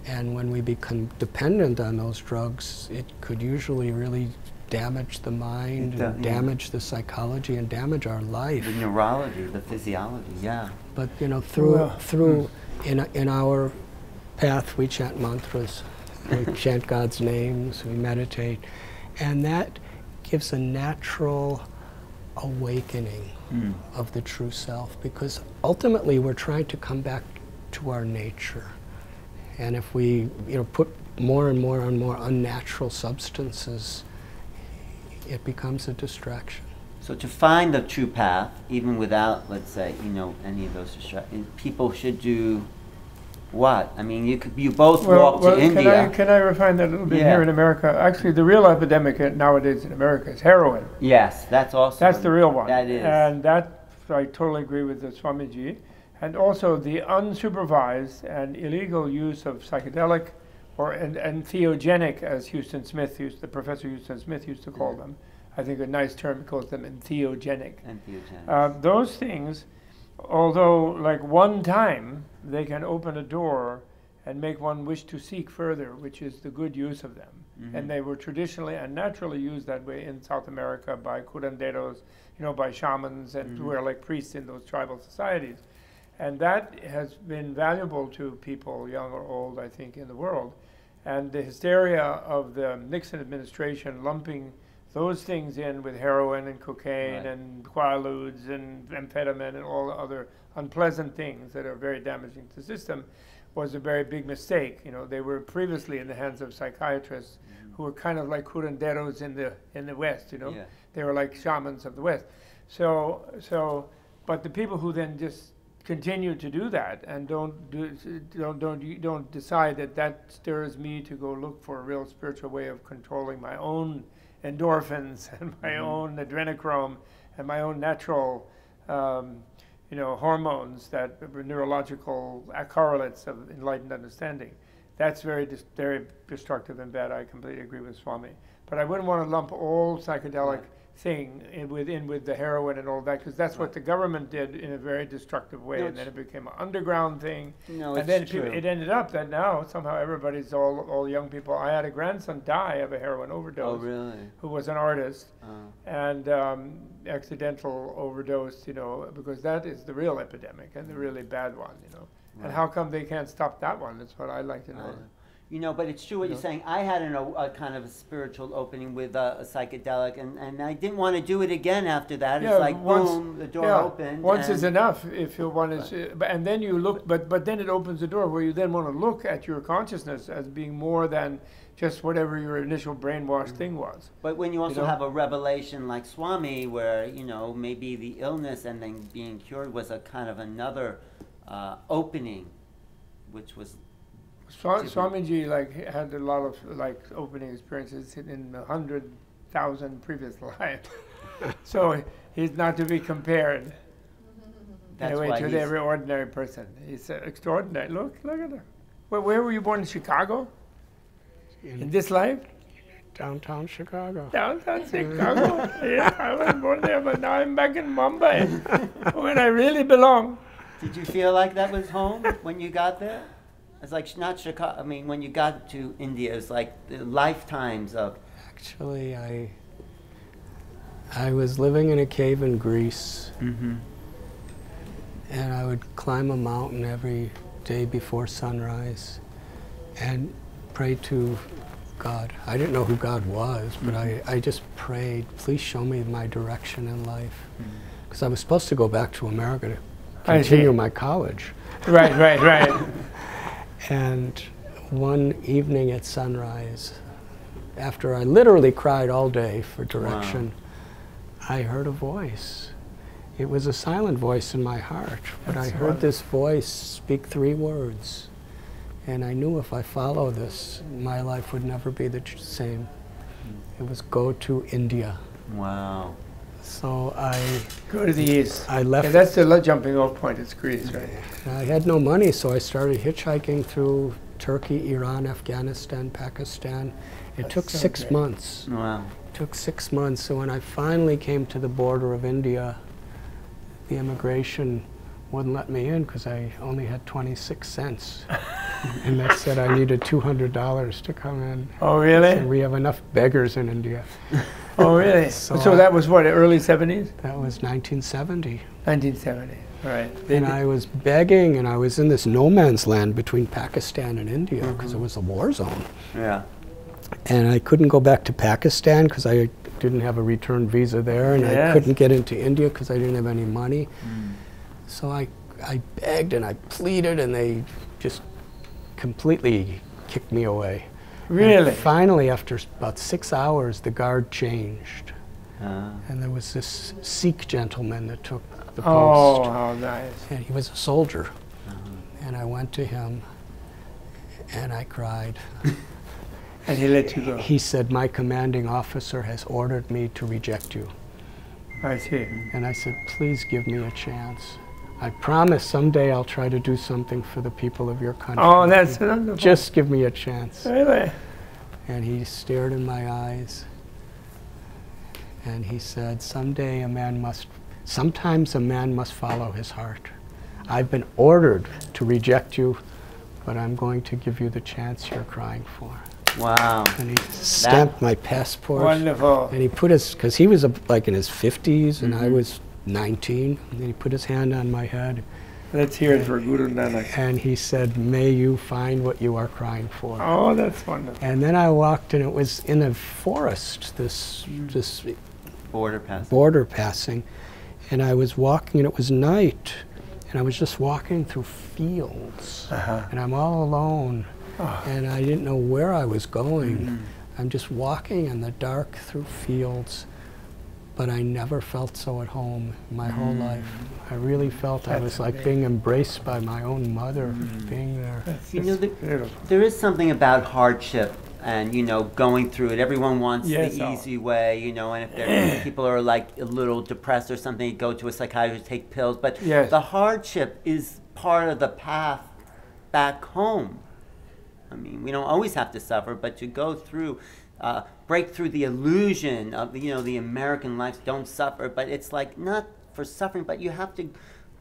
And when we become dependent on those drugs, it could usually really damage the mind, It do- and yeah. damage the psychology, and damage our life. the neurology the physiology yeah But you know, through Well, through in in our path, we chant mantras, we chant God's names, we meditate, And that gives a natural awakening Mm. of the true self because ultimately we're trying to come back to our nature. And if we you know, put more and more and more unnatural substances, it becomes a distraction. So to find the true path, even without, let's say, you know, any of those distractions, people should do what? I mean, you could, you both walk to can India. I, can I refine that a little bit Yeah. here in America? Actually, the real epidemic nowadays in America is heroin. yes, that's also. That's the real one. That is. And that, I totally agree with the Swamiji. And also the unsupervised and illegal use of psychedelic or and, and theogenic, as Huston Smith used, the Professor Huston Smith used to call them. I think a nice term he calls them entheogenic. Entheogenic. Uh, those things, although like one time, they can open a door and make one wish to seek further, which is the good use of them. Mhm. And they were traditionally and naturally used that way in South America by curanderos, you know, by shamans and who Mhm. were like priests in those tribal societies. And that has been valuable to people, young or old, I think, in the world. And the hysteria of the Nixon administration lumping those things in with heroin and cocaine Right. and quaaludes and amphetamine and all the other unpleasant things that are very damaging to the system was a very big mistake. You know, they were previously in the hands of psychiatrists mm-hmm. who were kind of like curanderos in the in the West. You know, Yeah. they were like shamans of the West. So so, but the people who then just continue to do that and don't do don't don't don't decide that that stirs me to go look for a real spiritual way of controlling my own endorphins and my Mhm. own adrenochrome and my own natural um, you know hormones that are neurological correlates of enlightened understanding. That's very dis- very destructive and bad. I completely agree with swami. But i wouldn't want to lump all psychedelic thing in with the heroin and all that because that's what the government did in a very destructive way No, and then it became an underground thing no, and it's then people, it ended up that now somehow everybody's all all young people. I had a grandson die of a heroin overdose. oh, really? who was an artist Oh. and um, accidental overdose. You know because that is the real epidemic and the really bad one. You know Right. and how come they can't stop that one? That's what I'd like to know. Uh, You know, but it's true what You you're know? saying. I had an, a, a kind of a spiritual opening with a, a psychedelic, and, and I didn't want to do it again after that. Yeah, it's like once- boom, the door yeah, opened. Once is enough if you want to, but and then you look, but but then it opens the door where you then want to look at your consciousness as being more than just whatever your initial brainwashed thing was. But when you also know? have a revelation like Swami, where you know maybe the illness and then being cured was a kind of another uh, opening, which was. Swamiji like had a lot of like opening experiences in a hundred thousand previous lives, so he's not to be compared in that's a way to the every ordinary person. He's uh, extraordinary. Look, look at him. Where, where were you born in Chicago? In In this life? downtown Chicago. Downtown Chicago. yeah, I was born there, but now I'm back in Mumbai, where I really belong. Did you feel like that was home when you got there? It's like sh- not Chicago. I mean, when you got to India, it's like the lifetimes of. Actually, I I was living in a cave in Greece, Mm-hmm. and I would climb a mountain every day before sunrise and pray to God. I didn't know who God was, but I, I just prayed, please show me my direction in life. Because I was supposed to go back to America to continue my college. Right, right, right. And one evening at sunrise, after I literally cried all day for direction, I heard a voice. It was a silent voice in my heart, but That's I heard wonderful. this voice speak three words. And I knew if I follow this, my life would never be the same. It was go to India. Wow. So I, Go to the east. I Yeah, that's the jumping off point. It's Greece, right? I had no money, so I started hitchhiking through Turkey, Iran, Afghanistan, Pakistan. It That's took so six great. months. Wow. It took six months. So when I finally came to the border of India, the immigration wouldn't let me in because I only had 26 cents. and they said I needed $200 to come in. Oh, really? we have enough beggars in India. Oh, really? So, So that was what, early 70s? That was 1970. 1970. Right. And I was begging, and I was in this no man's land between Pakistan and India mm-hmm. because it was a war zone. Yeah. and I couldn't go back to Pakistan because I didn't have a return visa there, and I couldn't get into India because I didn't have any money. Mm. So I, I begged and I pleaded, and they just completely kicked me away. And Really? finally, after about six hours, the guard changed, Uh, and there was this Sikh gentleman that took the Oh, post, how nice. and he was a soldier. And I went to him, and I cried. And he let you go. He said, My commanding officer has ordered me to reject you. I see. And I said, Please give me a chance. I promise someday I'll try to do something for the people of your country. Oh, that's wonderful. Just give me a chance. really. And he stared in my eyes and he said, Someday a man must, sometimes a man must follow his heart. I've been ordered to reject you, but I'm going to give you the chance you're crying for. wow. And he stamped my passport. Wonderful. And he put his, because he was uh, like in his 50s and I Mhm. was 19. And he put his hand on my head Let's hear it for Guru Nanak. and he said, May you find what you are crying for. Oh, that's wonderful. And then I walked and it was in a forest, this, Mm. this Border pass. border passing. And I was walking and it was night. And I was just walking through fields. Uh-huh. And I'm all alone. Oh. And I didn't know where I was going. Mm. I'm just walking in the dark through fields, but I never felt so at home in my whole mm. life. I really felt I was like amazing. being embraced by my own mother, mm. being there. That's You know, just the- There is something about hardship and, you know, going through it. Everyone wants Yes, the oh. easy way, you know, and if people are like a little depressed or something, go to a psychiatrist, take pills. But Yes. the hardship is part of the path back home. I mean, we don't always have to suffer, but to go through, uh, break through the illusion of, you know, the American life, don't suffer. But it's like not for suffering, but you have to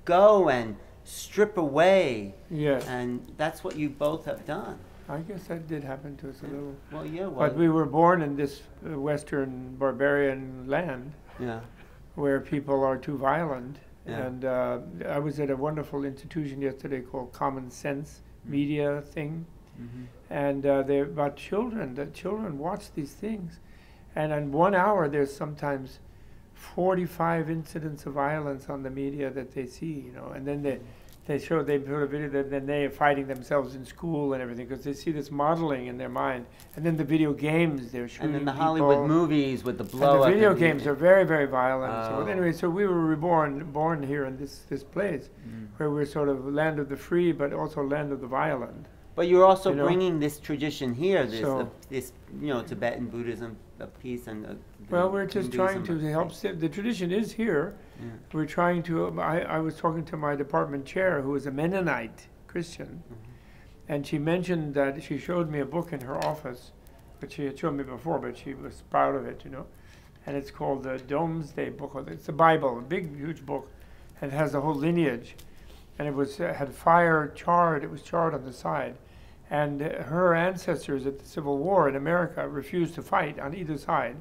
go and strip away. Yes. And that's what you both have done. I guess that did happen to us a little. Well, yeah, well, But we were born in this uh, Western barbarian land yeah. where people are too violent. Yeah. And uh, I was at a wonderful institution yesterday called Common Sense Media thing, hmm and uh, they're about children. The children watch these things, and in one hour there's sometimes 45 incidents of violence on the media that they see. You know, and then they they show they put a video that then they are fighting themselves in school and everything because they see this modeling in their mind. And then the video games they're shooting And then the people. Hollywood movies with the blow. And the video games are very, very violent. Oh. So anyway, so we were reborn, born here in this this place, Mm. where we're sort of land of the free, but also land of the violent. But you're also You know? bringing this tradition here, this, So- uh, this you know, Tibetan Buddhism of peace and. Well, we're just trying to help. The tradition is here. Yeah. We're trying to. um, I, I was talking to my department chair, who is a Mennonite Christian, Mm-hmm. and she mentioned that she showed me a book in her office, which she had shown me before, but she was proud of it, you know. And it's called the Domesday Book. It's the Bible, a big, huge book, and it has the whole lineage. And it was uh, had fire charred. It was charred on the side, and her ancestors at the Civil War in America refused to fight on either side,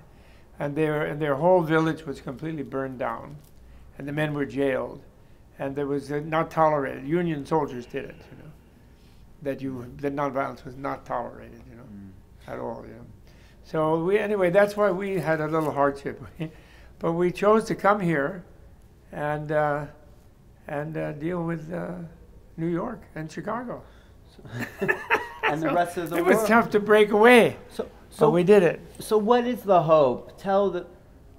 and their and their whole village was completely burned down, and the men were jailed, and there was uh, not tolerated. Union soldiers did it, you know, that you that nonviolence was not tolerated, you know, Mm. at all, you know. So we anyway, that's why we had a little hardship, but we chose to come here, and uh, and uh, deal with uh, New York and Chicago. and the rest of the it world. was tough to break away, So, so so, we did it. so what is the hope? Tell the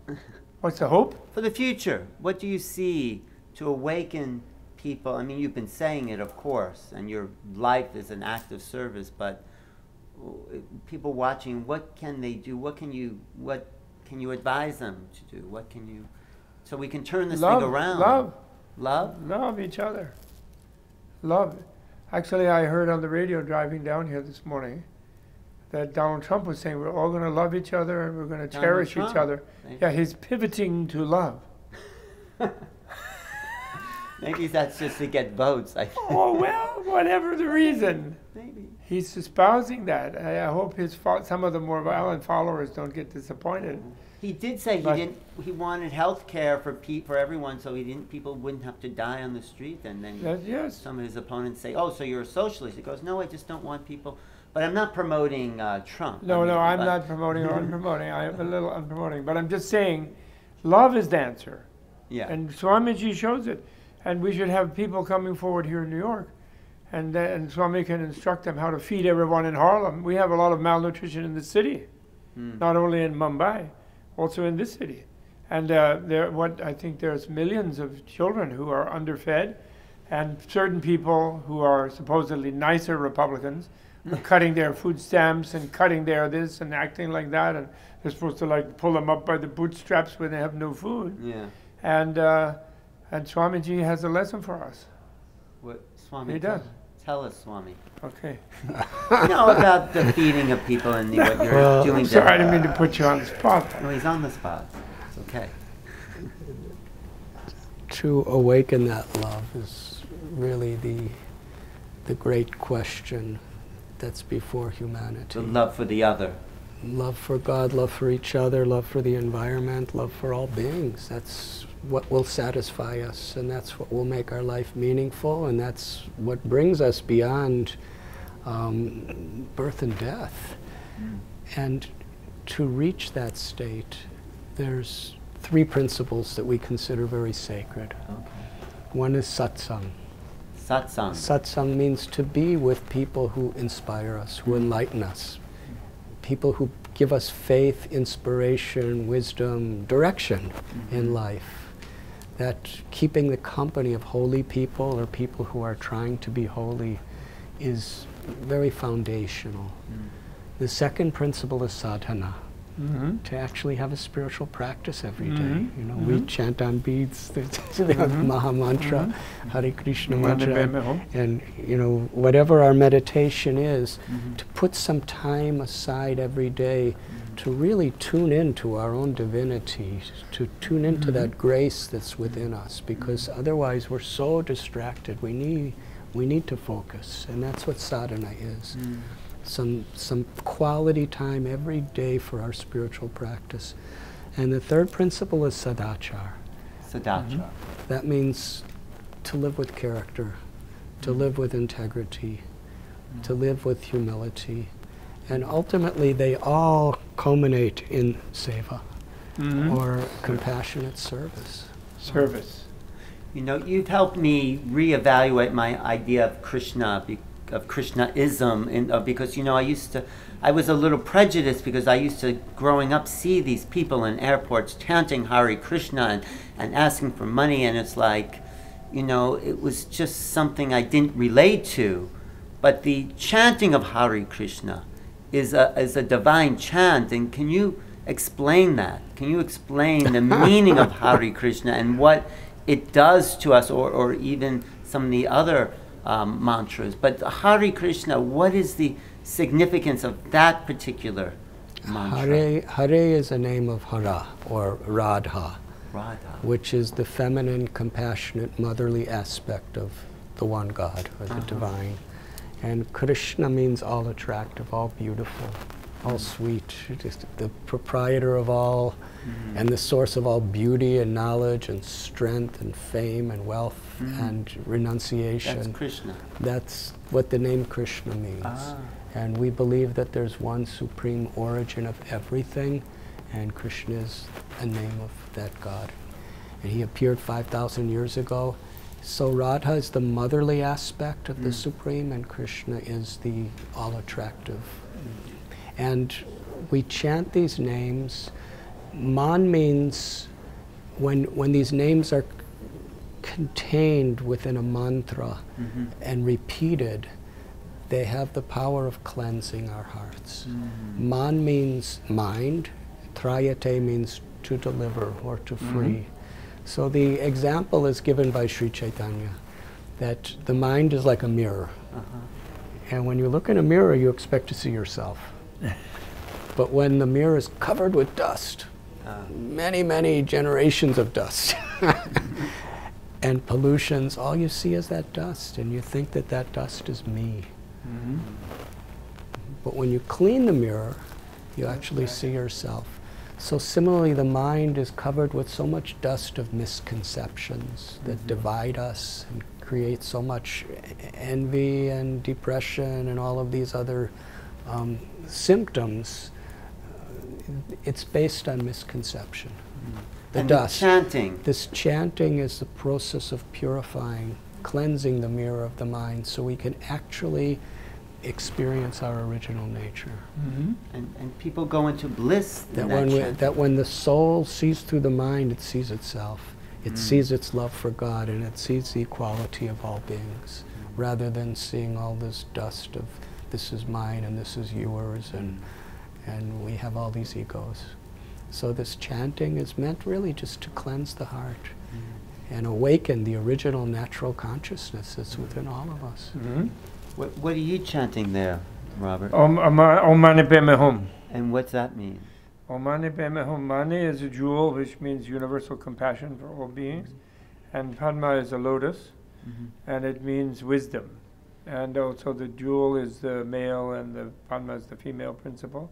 What's the hope? for the future. What do you see to awaken people? I mean, you've been saying it, of course, and your life is an act of service. But uh, people watching, what can they do? What can you what can you advise them to do? What can you so we can turn this love, thing around? love, love. love each other. Love. Actually, I heard on the radio driving down here this morning that Donald Trump was saying we're all going to love each other and we're going to cherish Trump. each other. Yeah, he's pivoting to love. Maybe that's just to get votes. Oh well, whatever the reason, maybe. he's espousing that. I, I hope his some of the more violent followers don't get disappointed. Mm-hmm. He did say he didn't. He wanted health care for pe- for everyone, so he didn't. People wouldn't have to die on the street. And then That, yes, some of his opponents say, "Oh, so you're a socialist?" He goes, "No, I just don't want people But I'm not promoting uh, Trump. No, I mean, no, I'm not promoting or unpromoting. I am a little unpromoting, but I'm just saying, love is the answer, Yeah. and Swamiji shows it. And we should have people coming forward here in New York, and uh, and Swami can instruct them how to feed everyone in Harlem. We have a lot of malnutrition in the city, Mm. not only in Mumbai, also in this city. And uh, there, what I think there's millions of children who are underfed, and certain people who are supposedly nicer Republicans are cutting their food stamps and cutting their this and acting like that, and they're supposed to like pull them up by the bootstraps when they have no food. Yeah. And uh, and Swamiji has a lesson for us. What, Swami? He does. Tell us, Swami. Okay. you know about the feeding of people and the, what you're Well, doing. I'm sorry, I to- didn't mean to put you on the spot. No, he's on the spot. It's okay. to awaken that love is really the the great question that's before humanity. The love for the other. love for God, love for each other, love for the environment, love for all beings. That's what will satisfy us, and that's what will make our life meaningful, and that's what brings us beyond um, birth and death. Hmm. And to reach that state, there's three principles that we consider very sacred. Okay. One is satsang. Satsang. Satsang means to be with people who inspire us, who hmm. enlighten us, people who give us faith, inspiration, wisdom, direction hmm. in life. That keeping the company of holy people or people who are trying to be holy is very foundational. The second principle is sadhana, Mm-hmm. to actually have a spiritual practice every day. Mhm, You know, we mhm. chant on beads, the, the Mhm, Maha Mantra, mhm. Hare Krishna Mantra, and you know whatever our meditation is, to put some time aside every day to really tune into our own divinity, to tune into mm-hmm. that grace that's within us, because otherwise we're so distracted. We need we need to focus, and that's what sadhana is. Mm. Some some quality time every day for our spiritual practice. And the third principle is sadachar. Sadacha. Mm-hmm. That means to live with character, to mm. live with integrity, to mm. live with humility. And ultimately, they all culminate in seva Mhm. or compassionate service. Service. You know, you've helped me reevaluate my idea of Krishna, of Krishnaism, in, uh, because you know I used to, I was a little prejudiced because I used to, growing up, see these people in airports chanting Hare Krishna and, and asking for money, and it's like, you know, it was just something I didn't relate to. But the chanting of Hare Krishna is a, is a divine chant, and can you explain that? Can you explain the meaning of Hare Krishna and what it does to us, or, or even some of the other um, mantras? But Hare Krishna, what is the significance of that particular mantra? Hare, Hare is a name of Hara or Radha, Radha. which is the feminine, compassionate, motherly aspect of the one God or the Uh-huh. divine. And Krishna means all attractive, all beautiful, all sweet, just the proprietor of all, Mhm. and the source of all beauty and knowledge and strength and fame and wealth Mhm. and renunciation. That's Krishna. That's what the name Krishna means. Ah. And we believe that there's one supreme origin of everything, and Krishna is a name of that God. And he appeared 5,000 years ago. So Radha is the motherly aspect of the Mm. supreme, and Krishna is the all attractive. And we chant these names. Man means when, when these names are contained within a mantra Mhm. and repeated, they have the power of cleansing our hearts. Mhm. Man means mind, trayate means to deliver or to free. So the example is given by Sri Chaitanya that the mind is like a mirror. Uh-huh. And when you look in a mirror, you expect to see yourself. but when the mirror is covered with dust, Ah. many, many generations of dust and pollutions, all you see is that dust, and you think that that dust is me. Mhm. But when you clean the mirror, you actually see yourself. So similarly, the mind is covered with so much dust of misconceptions that Mhm. divide us and create so much envy and depression and all of these other um, symptoms, it's based on misconception. The and dust. The chanting. This chanting is the process of purifying, cleansing the mirror of the mind so we can actually experience our original nature. Mm-hmm. And, and people go into bliss. That in when, that, we, that when the soul sees through the mind, it sees itself. It Mm. sees its love for God and it sees the equality of all beings, rather than seeing all this dust of this is mine and this is yours and, and we have all these egos. So this chanting is meant really just to cleanse the heart and awaken the original natural consciousness that's within all of us. Mm-hmm. What, what are you chanting there, Robert? Om, Om, Om Mani Hum. And what's that mean? Om Mani Padme Hum. Mani is a jewel, which means universal compassion for all beings. And Padma is a lotus, and it means wisdom. And also the jewel is the male and the Padma is the female principle.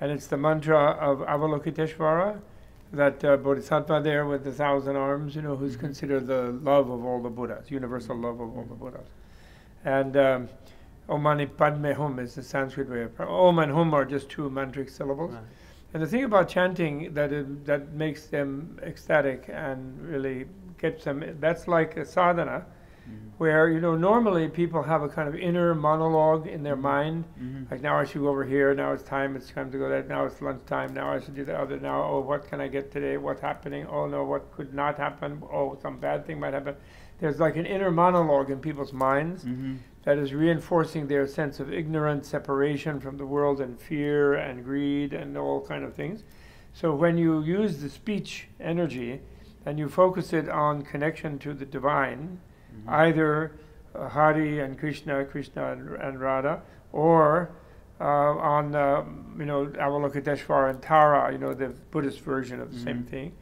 And it's the mantra of Avalokiteshvara, that uh, bodhisattva there with the thousand arms, you know, who's Mhm. considered the love of all the Buddhas, universal love of all the Buddhas. And um, Om Padme Hum is the Sanskrit way of Om and Hum are just two mantric syllables. Right. And the thing about chanting that it, that makes them ecstatic and really gets them that's like a sadhana Mhm. where you know normally people have a kind of inner monologue in their Mhm. mind Mhm. like now I should go over here now it's time it's time to go there now it's lunchtime now I should do the other now oh what can I get today what's happening oh no what could not happen oh some bad thing might happen there's like an inner monologue in people's minds Mhm. that is reinforcing their sense of ignorance, separation from the world, and fear and greed and all kind of things. So when you use the speech energy and you focus it on connection to the divine, Mhm. either uh, Hari and Krishna, Krishna and, and Radha, or uh, on uh, you know Avalokiteshvara and Tara, you know the Buddhist version of the same Mhm. thing,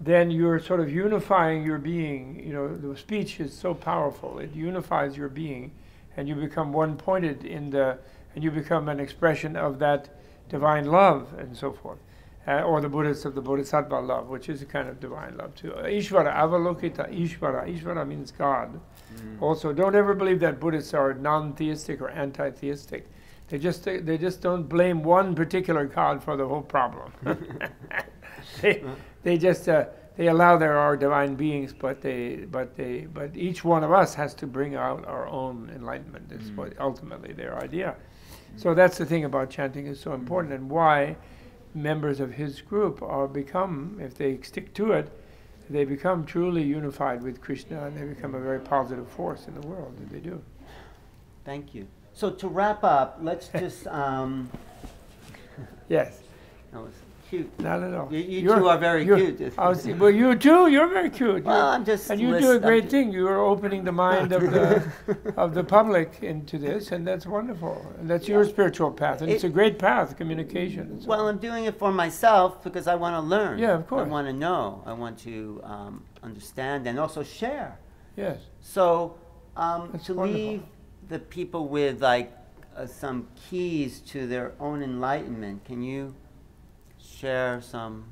then you're sort of unifying your being. You know the speech is so powerful; it unifies your being, and you become one pointed in the, and you become an expression of that divine love and so forth. Uh, or the Buddhists of the Bodhisattva love, which is a kind of divine love too. Ishvara, Avalokita, Ishvara. Ishvara means God. Mhm. Also, don't ever believe that Buddhists are non-theistic or anti-theistic. They just they just don't blame one particular God for the whole problem. they, they just uh, they allow there are divine beings, but they but they but each one of us has to bring out our own enlightenment. Is Mm. what ultimately their idea. So that's the thing about chanting is so important, and why members of his group are become, if they stick to it, they become truly unified with Krishna, and they become a very positive force in the world. That they do. Thank you. So to wrap up, let's just, um, Yes, cute. not at all. You, you You're- two are very cute. I was, well, you too. You're very cute. Well, You're- I'm just. and you do a great thing. You are opening the mind of the of the public into this, and that's wonderful. And that's your spiritual path, and it's a great path, communication. so Well. I'm doing it for myself because I want to learn. Yeah, of course. I want to know. I want to um, understand and also share. yes, So um, to wonderful. leave the people with like uh, some keys to their own enlightenment, can you share some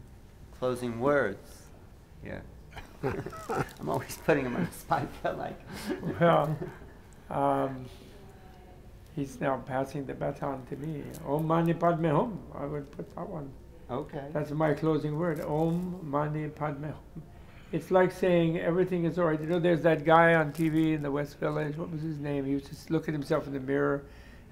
closing words here? I'm always putting him on the spot. I feel like. well, um, he's now passing the baton to me. Om Mani Padme Hum. I would put that one. Okay. That's my closing word. Om Mani Padme Hum. It's like saying everything is all right. You know, there's that guy on TV in the West Village. What was his name? He used to s- look at himself in the mirror and say,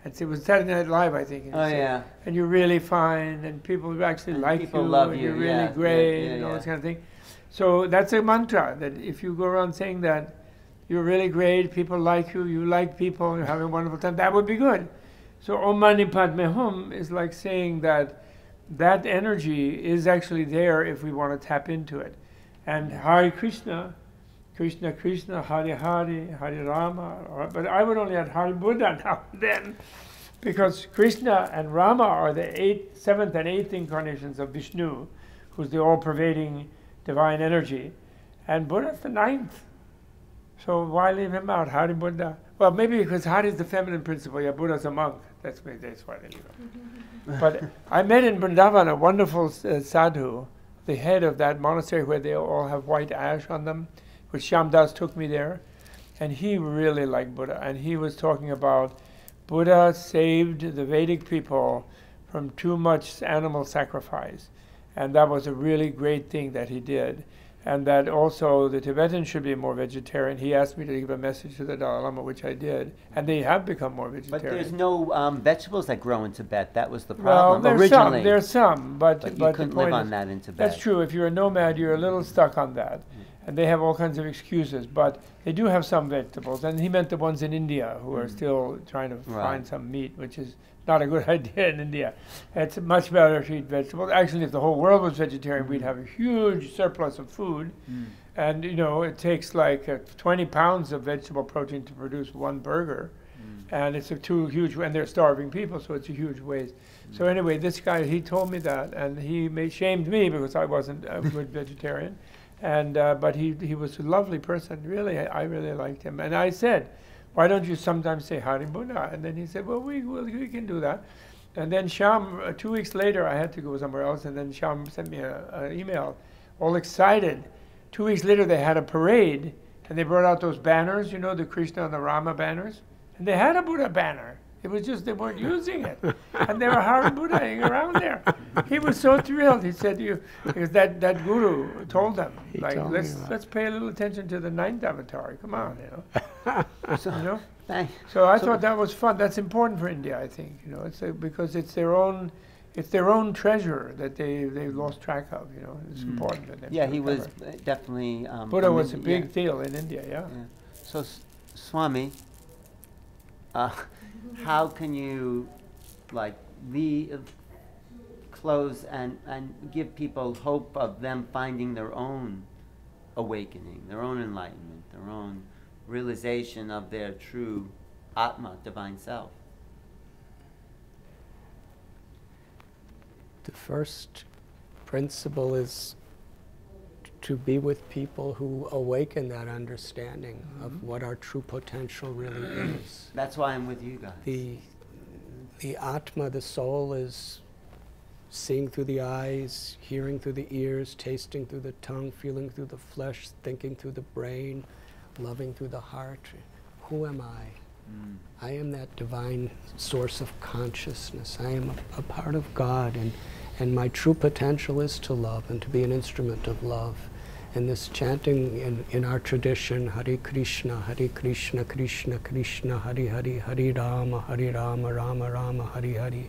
it was Saturday Night Live, I think. Oh yeah. And you're really fine, and people actually And like people you, love and you, you're really yeah, yeah, great, yeah, and all yeah. this kind of thing. So that's a mantra that if you go around saying that you're really great, people like you, you like people, you're having a wonderful time, that would be good. So Om Mani Padme Hum is like saying that that energy is actually there if we want to tap into it. And Hare Krishna, Krishna Krishna, Hari Hari, Hari Rama, but I would only add Hari Buddha now and then, because Krishna and Rama are the eighth, seventh and eighth incarnations of Vishnu, who's the all-pervading divine energy, and Buddha's the ninth. So why leave him out? Hari Buddha. Well, maybe because Hari is the feminine principle. Yeah, Buddha's a monk. That's that's why they leave him. but I met in Vrindavan a wonderful uh, sadhu, the head of that monastery where they all have white ash on them, which Shyamdas took me there, and he really liked Buddha, and he was talking about Buddha saved the Vedic people from too much animal sacrifice. And that was a really great thing that he did. And that also the Tibetans should be more vegetarian. He asked me to give a message to the Dalai Lama, which I did. And they have become more vegetarian. But there's no um, vegetables that grow in Tibet. That was the well, problem there's originally. some, there's some, but, but you but the couldn't live on is- that in Tibet. That's true. If you're a nomad, you're a little stuck on that. And they have all kinds of excuses, but they do have some vegetables. And he meant the ones in India who are Mm. still trying to Right. find some meat, which is not a good idea in India. It's much better to eat vegetables. Actually, if the whole world was vegetarian, we'd have a huge surplus of food. Mm. And, you know, it takes like uh, 20 pounds of vegetable protein to produce one burger. Mm. And it's a too huge, and they're starving people, so it's a huge waste. So anyway, this guy, he told me that, and he made, shamed me because I wasn't a good vegetarian. And uh, but he he was a lovely person, really. I, I really liked him. And I said, why don't you sometimes say Hari Buddha? And then he said, well, we we can do that. And then Shyam, uh, two weeks later, I had to go somewhere else, and then Shyam sent me an email, all excited. Two weeks later, they had a parade, and they brought out those banners, you know, the Krishna and the Rama banners, and they had a Buddha banner. It was just they weren't using it, and there were Hari Buddhaing around there. He was so thrilled. He said, "You," because that, that guru told them, He like, told let's let's pay a little attention to the ninth avatar. Come on, you know. you know. Thank- So I So- thought that was fun. That's important for India, I think. You know, it's a, because it's their own, it's their own treasure that they they lost track of. You know, it's Mm. important for them. Yeah, he was recover. definitely. Um, Buddha was a big yeah. deal in India. Yeah. Yeah. So, S- Swami, uh, how can you, like, the uh, close and and give people hope of them finding their own awakening, their own enlightenment, their own realization of their true Atma, divine self? The first principle is to be with people who awaken that understanding of what our true potential really is. That's why I'm with you guys. The, the Atma, the soul, is seeing through the eyes, hearing through the ears, tasting through the tongue, feeling through the flesh, thinking through the brain, loving through the heart. Who am I? Mm. I am that divine source of consciousness. I am a, a part of God, and, and my true potential is to love and to be an instrument of love. And this chanting in, in our tradition, Hare Krishna, Hare Krishna, Krishna Krishna, Hare Hare, Hare Rama, Hare Rama, Rama Rama, Hare Hare,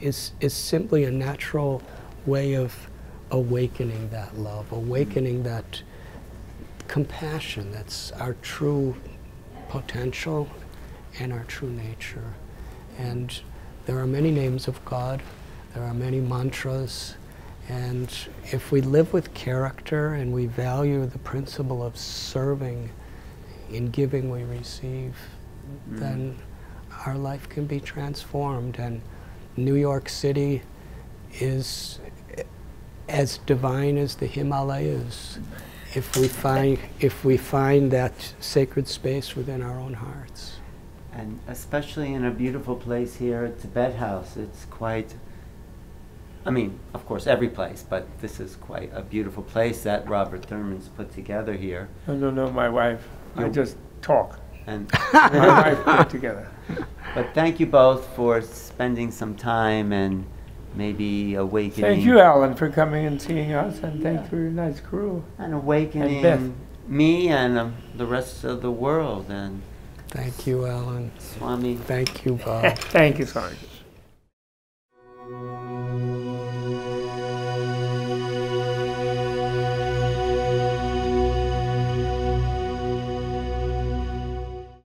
is, is simply a natural way of awakening that love, awakening that compassion that's our true potential and our true nature. And there are many names of God, there are many mantras, and if we live with character and we value the principle of serving, in giving we receive, Mm. then our life can be transformed. And New York City is as divine as the Himalayas if we find if we find that sacred space within our own hearts. And especially in a beautiful place here at Tibet House, it's quite. I mean, of course, every place, but this is quite a beautiful place that Robert Thurman's put together here. No, no, no. My wife. I just talk. And My wife put together. but thank you both for spending some time and maybe awakening. Thank you, Alan, for coming and seeing us, and thanks for your nice crew. And awakening Beth. me and um, the rest of the world. And Thank you, Alan. Swami, Thank you, Bob. Thank you, Sarge.